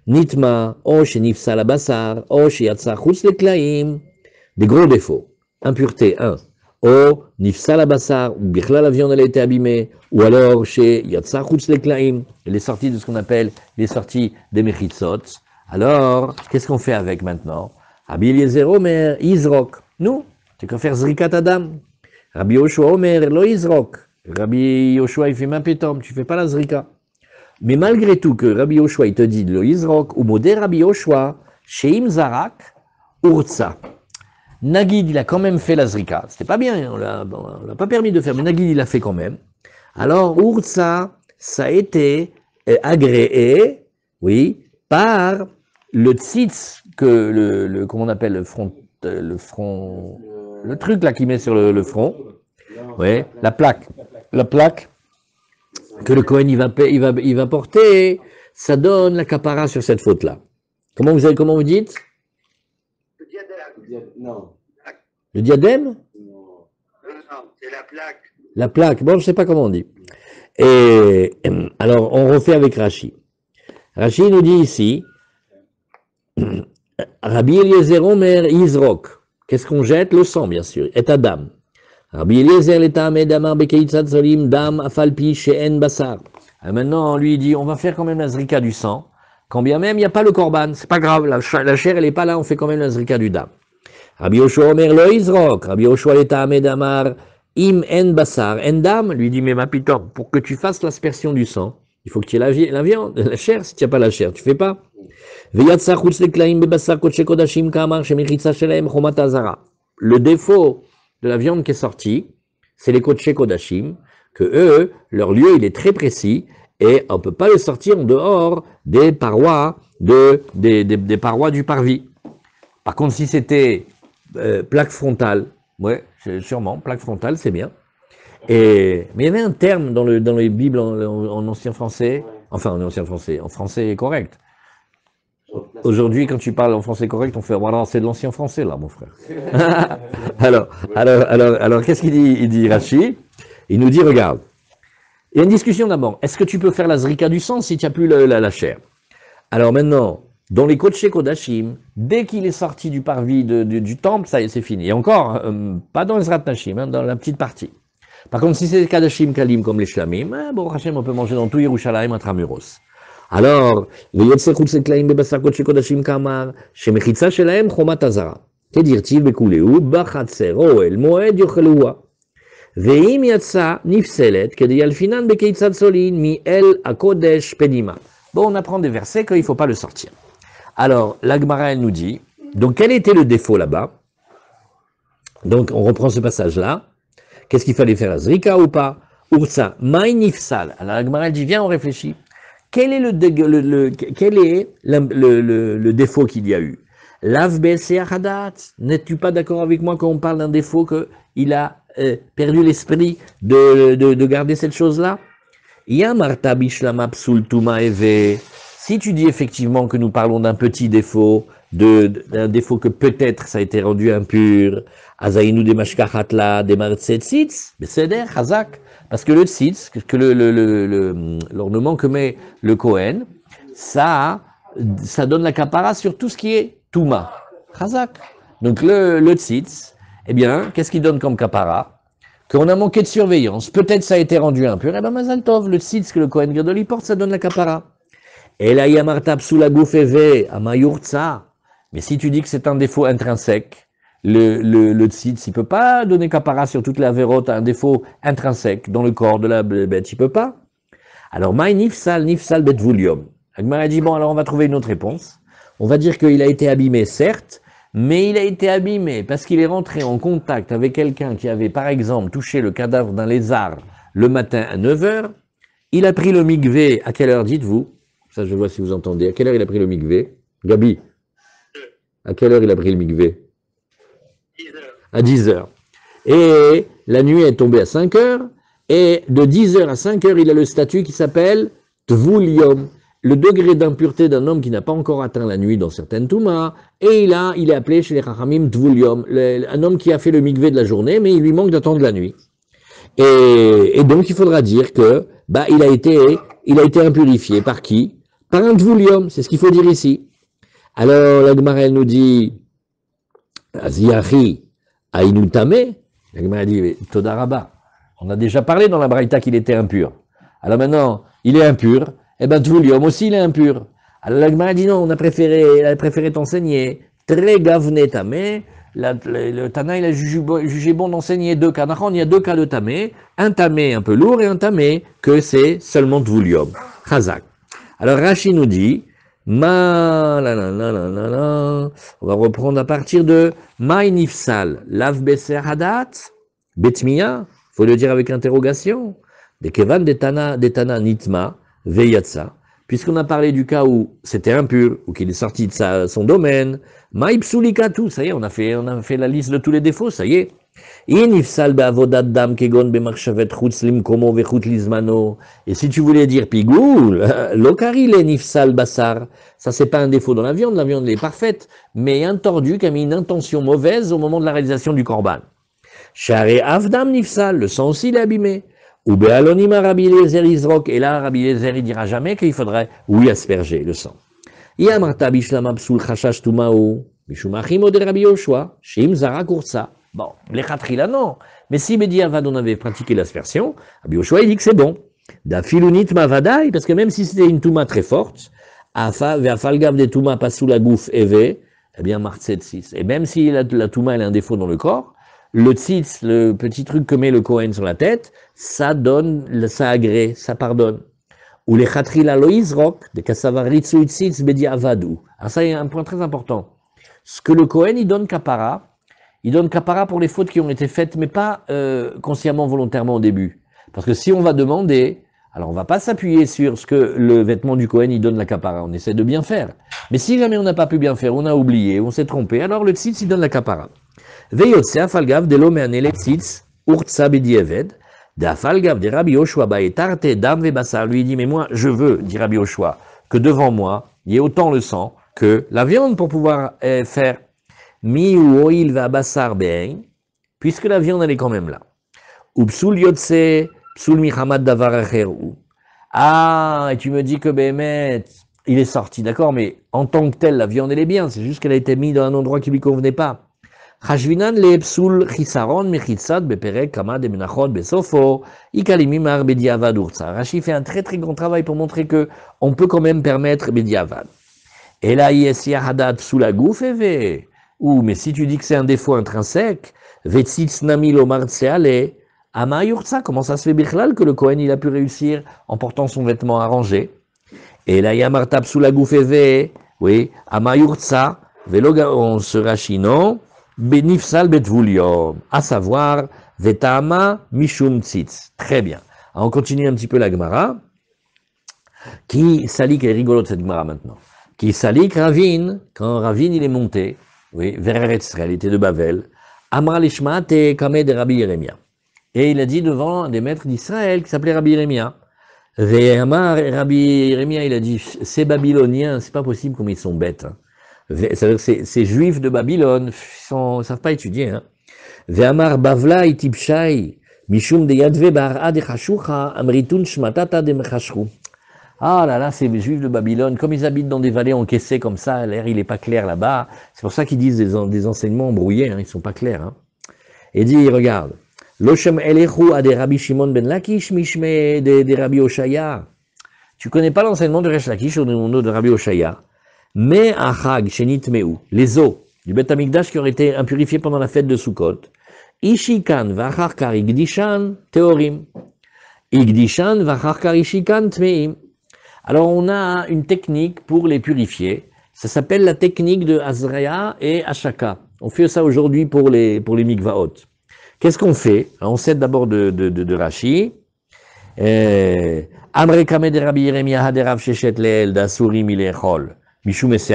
Nitma, O Shenifsa la Bassar, O Shiatsa Chutz Leklaim, des gros défauts. Impureté 1. O Nifsa la Bassar, ou la viande elle a été abîmée, ou alors chez Yatsa Chutz Leklaim, elle est sortie de ce qu'on appelle les sorties des Mechitzot. Alors, qu'est-ce qu'on fait avec maintenant? Rabbi Eliezer Omer, Izrok. Nous, tu peux faire Zrikat Adam. Rabbi Yoshua Omer, Lo Izrok. Rabbi Yoshua, il fait main pétom, tu fais pas la Zrika. Mais malgré tout que Rabbi Yoshua, il te dit Lo Izrok, ou modé Rabbi Yoshua, Sheim Zarak, Urza. Nagid, il a quand même fait la Zrika. C'était pas bien, bon, on l'a pas permis de faire, mais Nagid, il l'a fait quand même. Alors, Urza, ça a été euh, agréé, oui, par le tzitz que le, le comment on appelle le front, euh, le front, le truc là qui met sur le, le front, oui, la plaque, la plaque que le Cohen il va, il va, il va porter ça donne la capara sur cette faute-là. Comment vous, avez, comment vous dites? Le diadème. Non. Le diadème? Non, c'est la plaque. La plaque, bon, je sais pas comment on dit. Et alors, on refait avec Rashi. Rashi nous dit ici, Rabbi Eliezer Omer Izrok. Qu'est-ce qu'on jette? Le sang, bien sûr. Et Adam. Rabbi Eliezer l'Etamé Damar Bekeitzat Solim Dam Afalpi She'en Basar. Et maintenant, on lui dit, on va faire quand même la zrika du sang. Quand bien même, il n'y a pas le korban. C'est pas grave, la, cha- la chair, elle n'est pas là, on fait quand même la zrika du dam. Rabbi Yoshua Omer Lo Izrok. Rabbi Yoshua l'Etamé Damar Im en bassar en dam, lui dit, mais ma pitom, pour que tu fasses l'aspersion du sang, il faut que tu aies la, viande, la chair, si tu n'as pas la chair, tu fais pas. Le défaut de la viande qui est sortie, c'est les Kodesh Kodashim, que eux, leur lieu, il est très précis, et on ne peut pas le sortir en dehors des parois, du parvis. Par contre, si c'était euh, plaque frontale, ouais, sûrement, plaque frontale, c'est bien. Et, mais il y avait un terme dans, le, dans les Bibles en, en- en ancien français, enfin en ancien français, en français correct. Aujourd'hui, quand tu parles en français correct, on fait voilà, c'est de l'ancien français là, mon frère. alors, alors, alors, alors, qu'est-ce qu'il dit? Il dit Rachi. Il nous dit regarde. Il y a une discussion d'abord. Est-ce que tu peux faire la zrika du sang si tu n'as plus la chair? Alors maintenant, dans les Kodesh Kodashim, dès qu'il est sorti du parvis de, du temple, ça c'est fini. Et encore, euh, pas dans les Ratnashim, hein, dans la petite partie. Par contre, si c'est les Kadashim Kalim comme les Shlamim, hein, eh, bon, Hachem, on peut manger dans tout Yerushalayim intramuros. Alors, le Yotse Kutseklaim Bebasar Kodesh Kodashim Kamar, Shemechitsa Shelaim Chomat Azara. Que dire-t-il Bekuleu, Bachatzero El Moed Yochelewa. Veim Yatsa Nifselet, Kedi Alfinan Bekeitzat Solin, Mi El Akodesh Pedima. Bon, on apprend des versets qu'il ne faut pas le sortir. Alors, l'Agmara, elle nous dit, donc quel était le défaut là-bas? Donc, on reprend ce passage-là. Qu'est-ce qu'il fallait faire? Zrika ou pas? Ursa, maï nifsal. Alors, l'Agmara, elle dit, viens, on réfléchit. Quel est le, défaut qu'il y a eu? Hadat. N'es-tu pas d'accord avec moi quand on parle d'un défaut qu'il a euh, perdu l'esprit de, de, de garder cette chose-là? Yamarta bishlama. Si tu dis effectivement que nous parlons d'un petit défaut, d'un défaut que peut-être ça a été rendu impur, azaïnu de mashkachatla de martsetzitz, beseder, chazak. Parce que le tzitz, que le, le, l'ornement que met le Kohen, ça, ça donne la capara sur tout ce qui est Touma. Chazak. Donc le, le tzitz, eh bien, qu'est-ce qu'il donne comme capara? Qu'on a manqué de surveillance. Peut-être ça a été rendu impur. Eh bien, Mazal Tov, le tzitz que le Kohen Gadol porte, ça donne la capara. Mais si tu dis que c'est un défaut intrinsèque, le, le, le tzitz, il peut pas donner capara sur toute la vérote à un défaut intrinsèque dans le corps de la bête, il peut pas. Alors, maï nifsal, nifsal bet vulium. Dit, bon, alors on va trouver une autre réponse. On va dire qu'il a été abîmé, certes, mais il a été abîmé parce qu'il est rentré en contact avec quelqu'un qui avait, par exemple, touché le cadavre d'un lézard le matin à 9h. Il a pris le migvé, à quelle heure dites-vous? Ça, je vois si vous entendez. À quelle heure il a pris le migvé Gabi À quelle heure il a pris le migvé 10 heures. à 10 heures. Et la nuit est tombée à 5 heures, et de 10 heures à 5 heures, il a le statut qui s'appelle Tvulium, le degré d'impureté d'un homme qui n'a pas encore atteint la nuit dans certaines Toumas, et il, a, il est appelé chez les Chachamim Tvulium, un homme qui a fait le migvé de la journée, mais il lui manque d'attendre la nuit. Et, donc il faudra dire que bah, il a été impurifié par qui? Par un c'est ce qu'il faut dire ici. Alors la Gemara, nous dit Aziachi Ainutame, la Gemara dit, Todaraba, on a déjà parlé dans la Braïta qu'il était impur. Alors maintenant, il est impur, et ben Tvulium aussi il est impur. Alors la Gemara dit non, on a préféré, elle a préféré t'enseigner, très gavne tamé, le, Tana a jugé, bon- d'enseigner deux cas. Il y a deux cas de tamé, un tamé un peu lourd et un tamé que c'est seulement Tvulium. Chazak. Alors Rashi nous dit, Ma, la, la, la. On va reprendre à partir de Maï nifsal, lav beser hadat, betmia, faut le dire avec interrogation, de kevan detana, detana nitma, veyatsa, puisqu'on a parlé du cas où c'était impur, ou qu'il est sorti de sa, son domaine, maï psulikatu, ça y est, on a fait, on a fait la liste de tous les défauts, ça y est. Et si tu voulais dire pigoul, lokari le nifsal basar. Ça, c'est pas un défaut dans la viande, la viande elle est parfaite, mais un tordu qui a mis une intention mauvaise au moment de la réalisation du korban. Share avdam nifsal, le sang aussi il est abîmé. Ou be'alonima Rabbi Izrok. Et là, Rabbi Eliezer, il dira jamais qu'il faudrait, oui, asperger le sang. Yamarta bishlama psul chashash tumao. Mishumachimo de Rabbi Yoshua. Shim zara kursa. Bon, les khatrila, non. Mais si Mediavad, on avait pratiqué l'aspersion, Rabbi il dit que c'est bon. Dafilunit mavadai, parce que même si c'était une touma très forte, afa, ve'afalgav de touma pas sous la gouffe eve, eh bien, martset 6. Et même si la, la touma, a un défaut dans le corps, le tzitz, le petit truc que met le Kohen sur la tête, ça donne, ça agrée, ça pardonne. Ou les khatrila loizrok, de kasavaritsu tzitz bediavadu. Alors ça, il y a un point très important. Ce que le Kohen, il donne kapara, il donne kapara pour les fautes qui ont été faites, mais pas euh, consciemment, volontairement au début. Parce que si on va demander, alors on va pas s'appuyer sur ce que le vêtement du Kohen, il donne la kapara. On essaie de bien faire. Mais si jamais on n'a pas pu bien faire, on a oublié, on s'est trompé, alors le tzitz, il donne la kapara. Veyotse afalgav de l'omeanele tzitz urtsa bedieved. De Rabbi Yoshua baetarte dam vebasa. Lui dit, mais moi, je veux, dit Rabbi Yoshua, que devant moi, il y ait autant le sang que la viande pour pouvoir euh, faire mi oil va basar puisque la viande elle est quand même là. Ou psul yotse, psul mihamad davar. Ah, et tu me dis que Béhémet, il est sorti, d'accord, mais en tant que tel, la viande elle est bien, c'est juste qu'elle a été mise dans un endroit qui lui convenait pas. Chashvinan le chisaron beperek kama de menachot besofo bediavad urtsa. Rashi fait un très très grand travail pour montrer que on peut quand même permettre bediavad. Et là, yesia hadat psul agouf. Ou, mais si tu dis que c'est un défaut intrinsèque, comment ça se fait bichlal que le Kohen il a pu réussir en portant son vêtement arrangé? Et là, yamarta psul agouf eve, oui, ama yurtsa, veloga, on se rachinon, Benifsal betvuliom, à savoir Vetama Mishum Tzitz. Très bien. On continue un petit peu la Gemara. Qui salik, elle est rigolote cette Gemara maintenant. Qui salik Ravin, quand Ravin il est monté, oui, vers Eretzrel, il était de Bavel, Amra Lishmate Kame de Rabbi Yeremia. Et il a dit devant des maîtres d'Israël qui s'appelaient Rabbi Yeremia. Ve'amar Rabbi Yeremia, il a dit, ces Babyloniens, c'est pas possible comme ils sont bêtes. Hein. C'est-à-dire ces, ces juifs de Babylone, ne savent pas étudier. Hein. Ve'amar bavla itibshai, mishum de yadve bar'a de amritun shmatata de. Ah là là, ces juifs de Babylone, comme ils habitent dans des vallées encaissées comme ça, l'air il est pas clair là-bas. C'est pour ça qu'ils disent des, en- des enseignements brouillés, hein, ils sont pas clairs. Hein. Et dit, regarde, Loshem elechu a Rabbi ben Lakish, mishme de, de Rabbi Oshaya. Tu connais pas l'enseignement de Resh Lakish au nom de Rabbi Oshaya? Mais Achag, Shenit Meu, les os du Beth Amikdash qui auraient été impurifiés pendant la fête de Sukkot. Ishikan vacharkar igdishan teorim. Igdishan vacharkar ishikan tmeim. Alors on a une technique pour les purifier. Ça s'appelle la technique de Azrea et Ashaka. On fait ça aujourd'hui pour les, pour les mikvaot. Qu'est-ce qu'on fait? On sait d'abord de, de, de, de Rashi. Euh, Amre de Rabbi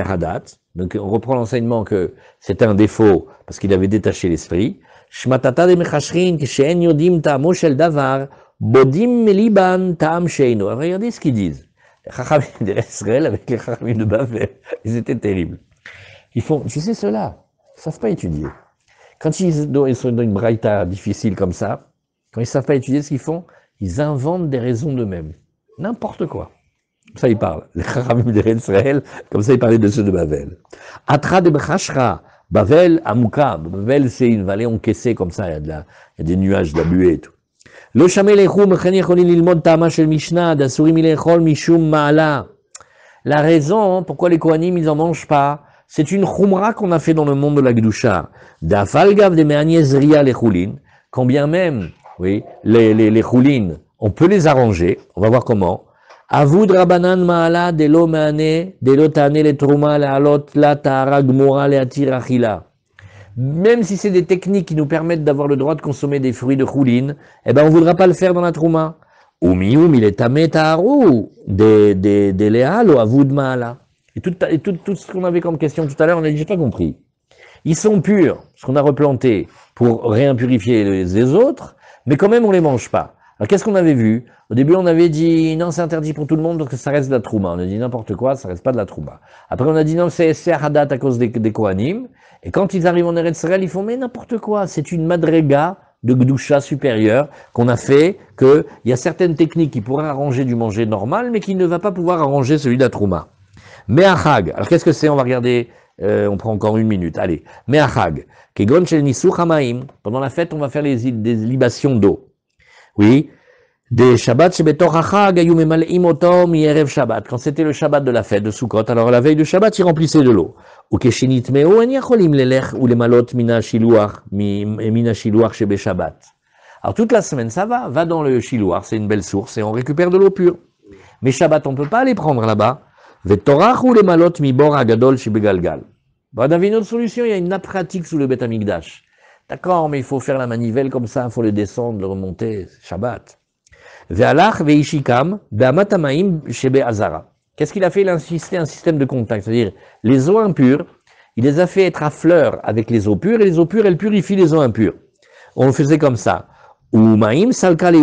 Hadat. Donc on reprend l'enseignement que c'était un défaut parce qu'il avait détaché l'esprit. Shmatata de Mechashrin, Davar, Bodim Meliban Ta'am Sheino. Regardez ce qu'ils disent. Chachamim d'Israël avec les Chachamim de Bavel, ils étaient terribles. Ils font, tu sais cela, ils savent pas étudier. Quand ils, sont dans une braïta difficile comme ça, quand ils savent pas étudier ce qu'ils font, ils inventent des raisons d'eux-mêmes. N'importe quoi. Comme ça, ils parlent. Les Chachamim d'Israël, comme ça, ils parlaient de ceux de Bavel. Atra de Bechashra, Bavel, Amouka. Bavel, c'est une vallée encaissée comme ça, il y a, de la, il y a des nuages, de la buée et tout. לא שמי לאכול מכן יכולים ללמוד טעמה של משנה, דאסורים מלאכול משום מעלה. La raison pourquoi les Kohanim ils en mangent pas, c'est une khumra qu'on a fait dans le monde de la Gdusha. D'afalgav de me'aniezria les choulin, quand bien même, oui, les, les, les choulin, on peut les arranger, on va voir comment. Avoud rabanan ma'ala de lo me'ane, de lo ta'ane le truma le alot la ta'ara gmora le atir achila. Même si c'est des techniques qui nous permettent d'avoir le droit de consommer des fruits de choulin, eh ben on voudra pas le faire dans la trouma. Umi umi le tamé ta'aru, de, de, de leal ou avoud ma'ala. Et tout, et tout, tout ce qu'on avait comme question tout à l'heure, on a dit, j'ai pas compris. Ils sont purs, ce qu'on a replanté, pour réimpurifier les, les autres, mais quand même on les mange pas. Alors qu'est-ce qu'on avait vu? Au début on avait dit non c'est interdit pour tout le monde que ça reste de la trouma. On a dit n'importe quoi, ça reste pas de la trouma. Après on a dit non c'est hadat à cause des, des Kohanim. Et quand ils arrivent en Eretz ils font mais n'importe quoi, c'est une madrega de Gdusha supérieure qu'on a fait que il y a certaines techniques qui pourraient arranger du manger normal mais qui ne va pas pouvoir arranger celui de la trouma. Mais Chag, alors qu'est-ce que c'est? On va regarder, euh, on prend encore une minute. Allez, Mais Chag, Kegon Shel. Pendant la fête, on va faire les, des libations d'eau. Oui, des Shabbat Shabbat. Quand c'était le Shabbat de la fête de Sukkot, alors la veille de Shabbat, ils remplissaient de l'eau. Ou Keshinit Meo Lelech ou les Malot Mina Shiluach mi- Mina Shiluach Shebe Shabbat. Alors toute la semaine, ça va, va dans le Shiluach, c'est une belle source et on récupère de l'eau pure. Mais Shabbat, on peut pas aller prendre là-bas. Vetorach ou les Malot mi Bor Agadol Shebe Galgal. Bon, on avait une autre solution, il y a une nappe sous le Beth Amikdash. D'accord, mais il faut faire la manivelle comme ça, il faut le descendre, le remonter, Shabbat. Qu'est-ce qu'il a fait? Il a insisté un système de contact, c'est-à-dire les eaux impures, il les a fait être à fleur avec les eaux pures, et les eaux pures, elles purifient les eaux impures. On le faisait comme ça. Ou maim salka le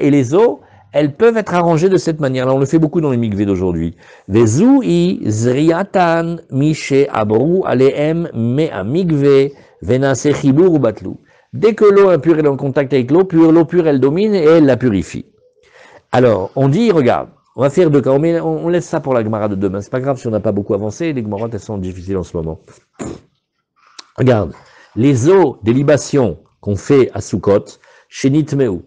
et les eaux, elles peuvent être arrangées de cette manière-là. On le fait beaucoup dans les mikveh d'aujourd'hui. Vezu i zriatan mishe abru aleem me Dès que l'eau impure est en contact avec l'eau pure, l'eau pure elle domine et elle la purifie. Alors, on dit, regarde, on va faire deux cas, on, on- laisse ça pour la Gemara de demain, c'est pas grave si on n'a pas beaucoup avancé, les Gemarotes elles sont difficiles en ce moment. Regarde, les eaux des libations qu'on fait à Sukkot, chez Nitmeu,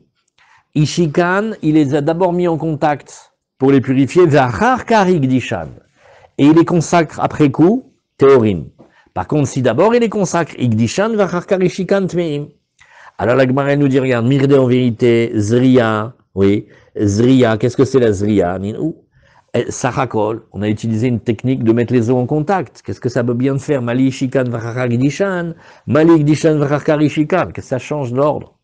Ishikan, il les a d'abord mis en contact pour les purifier, Vahar Karig Dishan, et il les consacre après coup, Théorim. Par contre, si d'abord il les consacre, Igdishan, Vahar Karishikan Tmeim. Alors la Gemara nous dit, regarde, Mirde en vérité, Zria, oui, Zria, qu'est-ce que c'est la Zria Eh, Sarakol, on a utilisé une technique de mettre les eaux en contact. Qu'est-ce que ça veut bien faire? Mali Shikan Varakagdishan, Mali que ça change l'ordre.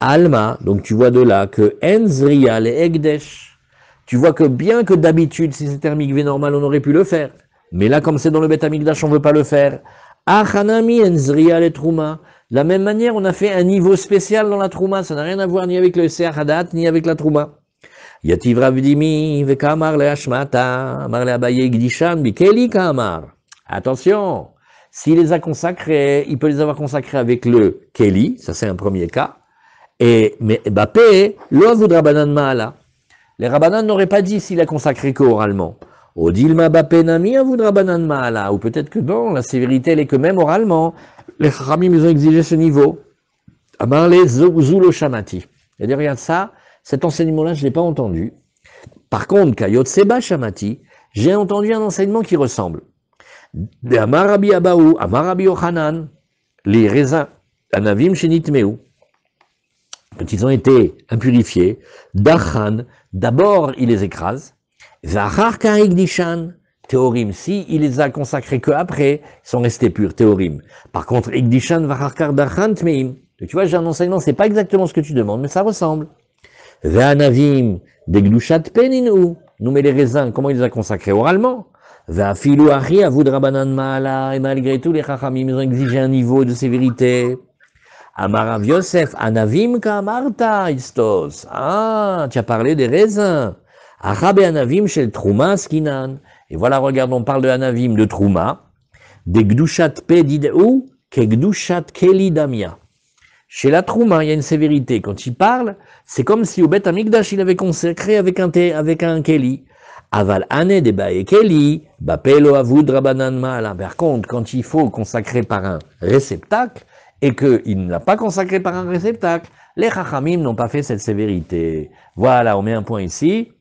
Alma, donc tu vois de là que En Zria le Egdesh, tu vois que bien que d'habitude, si c'était un normal, on aurait pu le faire. Mais là, comme c'est dans le Beth Amikdash, on veut pas le faire. Achanami En Zria le Trouma. De la même manière, on a fait un niveau spécial dans la Trouma. Ça n'a rien à voir ni avec le Hadat, ni avec la Trouma. Yativ Ravdimi, Vekamar le Hashmata, Amar le Abaye Gdishan, Bikeli Kamar. Attention, s'il les a consacrés, il peut les avoir consacrés avec le Keli, ça c'est un premier cas. Et, mais Bappé, lo voudra banan maala. Les rabanan n'auraient pas dit s'il a consacré qu'oralement. Odilma Bappé nami voudra banan maala. Ou peut-être que non, la sévérité elle est que même oralement. Les Ramim, ils ont exigé ce niveau. Amar le Zulo Shamati. C'est-à-dire, regarde ça, cet enseignement-là, je ne l'ai pas entendu. Par contre, Kayot Seba Shamati, j'ai entendu un enseignement qui ressemble. De Amar Rabbi Abaou, Amar Rabbi Yochanan, les raisins, Anavim Shenitmeu, quand ils ont été impurifiés, Dachan, d'abord il les écrase, Zahar Dishan, Théorim, si il les a consacrés que après, ils sont restés purs, Théorim. Par contre, Igdishan Vaharkar Dachan Tmeim. Tu vois, j'ai un enseignement, c'est pas exactement ce que tu demandes, mais ça ressemble. Ve'anavim, Deglushat Peninu. Nous, mais les raisins, comment il les a consacrés oralement? Ve'afilu Rabanan Maala. Et malgré tout, les Chachamim, ils ont exigé un niveau de sévérité. Amarav Yosef, Anavim Kamarta Istos. Ah, tu as parlé des raisins. Anavim chez Trouma Skinan. Et voilà, regarde, on parle de Anavim, de Trouma. Des Gdushat Pedideu, ke Gdushat Keli Damia. Chez la Trouma, il y a une sévérité. Quand il parle, c'est comme si au Beth Amikdash, il avait consacré avec un, thé, avec un Keli. Aval ane de bae Keli, bapelo avud rabanan ma'ala. Par contre, quand il faut consacrer par un réceptacle, et qu'il ne l'a pas consacré par un réceptacle, les Chachamim n'ont pas fait cette sévérité. Voilà, on met un point ici.